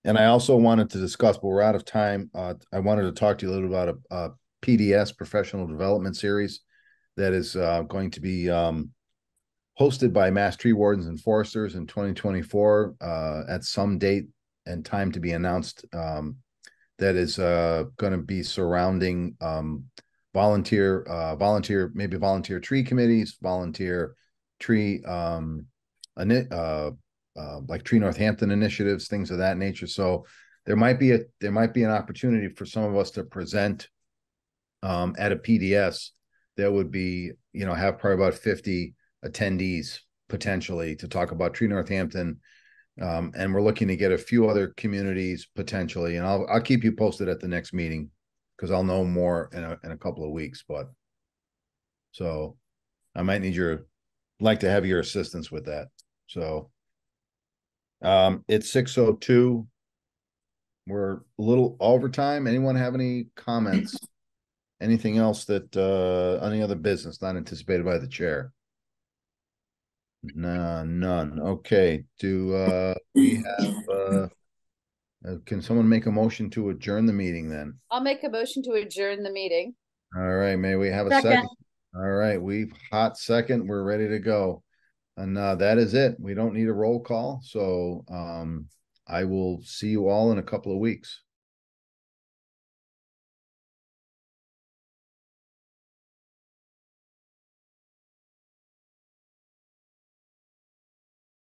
and I also wanted to discuss, but we're out of time. Uh, I wanted to talk to you a little about a, a PDS professional development series that is, uh, going to be, um, hosted by Mass Tree Wardens and Foresters in twenty twenty-four, uh, at some date and time to be announced. Um, that is, uh, gonna be surrounding, um, volunteer, uh, volunteer, maybe volunteer tree committees, volunteer tree, um, uh, uh, like Tree Northampton initiatives, things of that nature. So there might be a, there might be an opportunity for some of us to present um, at a PDS that would be, you know, have probably about fifty attendees potentially to talk about Tree Northampton Um, and we're looking to get a few other communities potentially, and I'll, I'll keep you posted at the next meeting. Cause I'll know more in a, in a couple of weeks, but. So I might need your, like to have your assistance with that, so. Um, it's six oh two. We're a little overtime. Anyone have any comments? Anything else that, uh, any other business not anticipated by the chair? No, none. Okay, do, uh, we have, uh, uh, can someone make a motion to adjourn the meeting then?
I'll make a motion to adjourn the meeting.
All right, may we have a
Second.
second? All right, we've hot second, we're ready to go. And, uh, that is it. We don't need a roll call, so, um, I will see you all in a couple of weeks.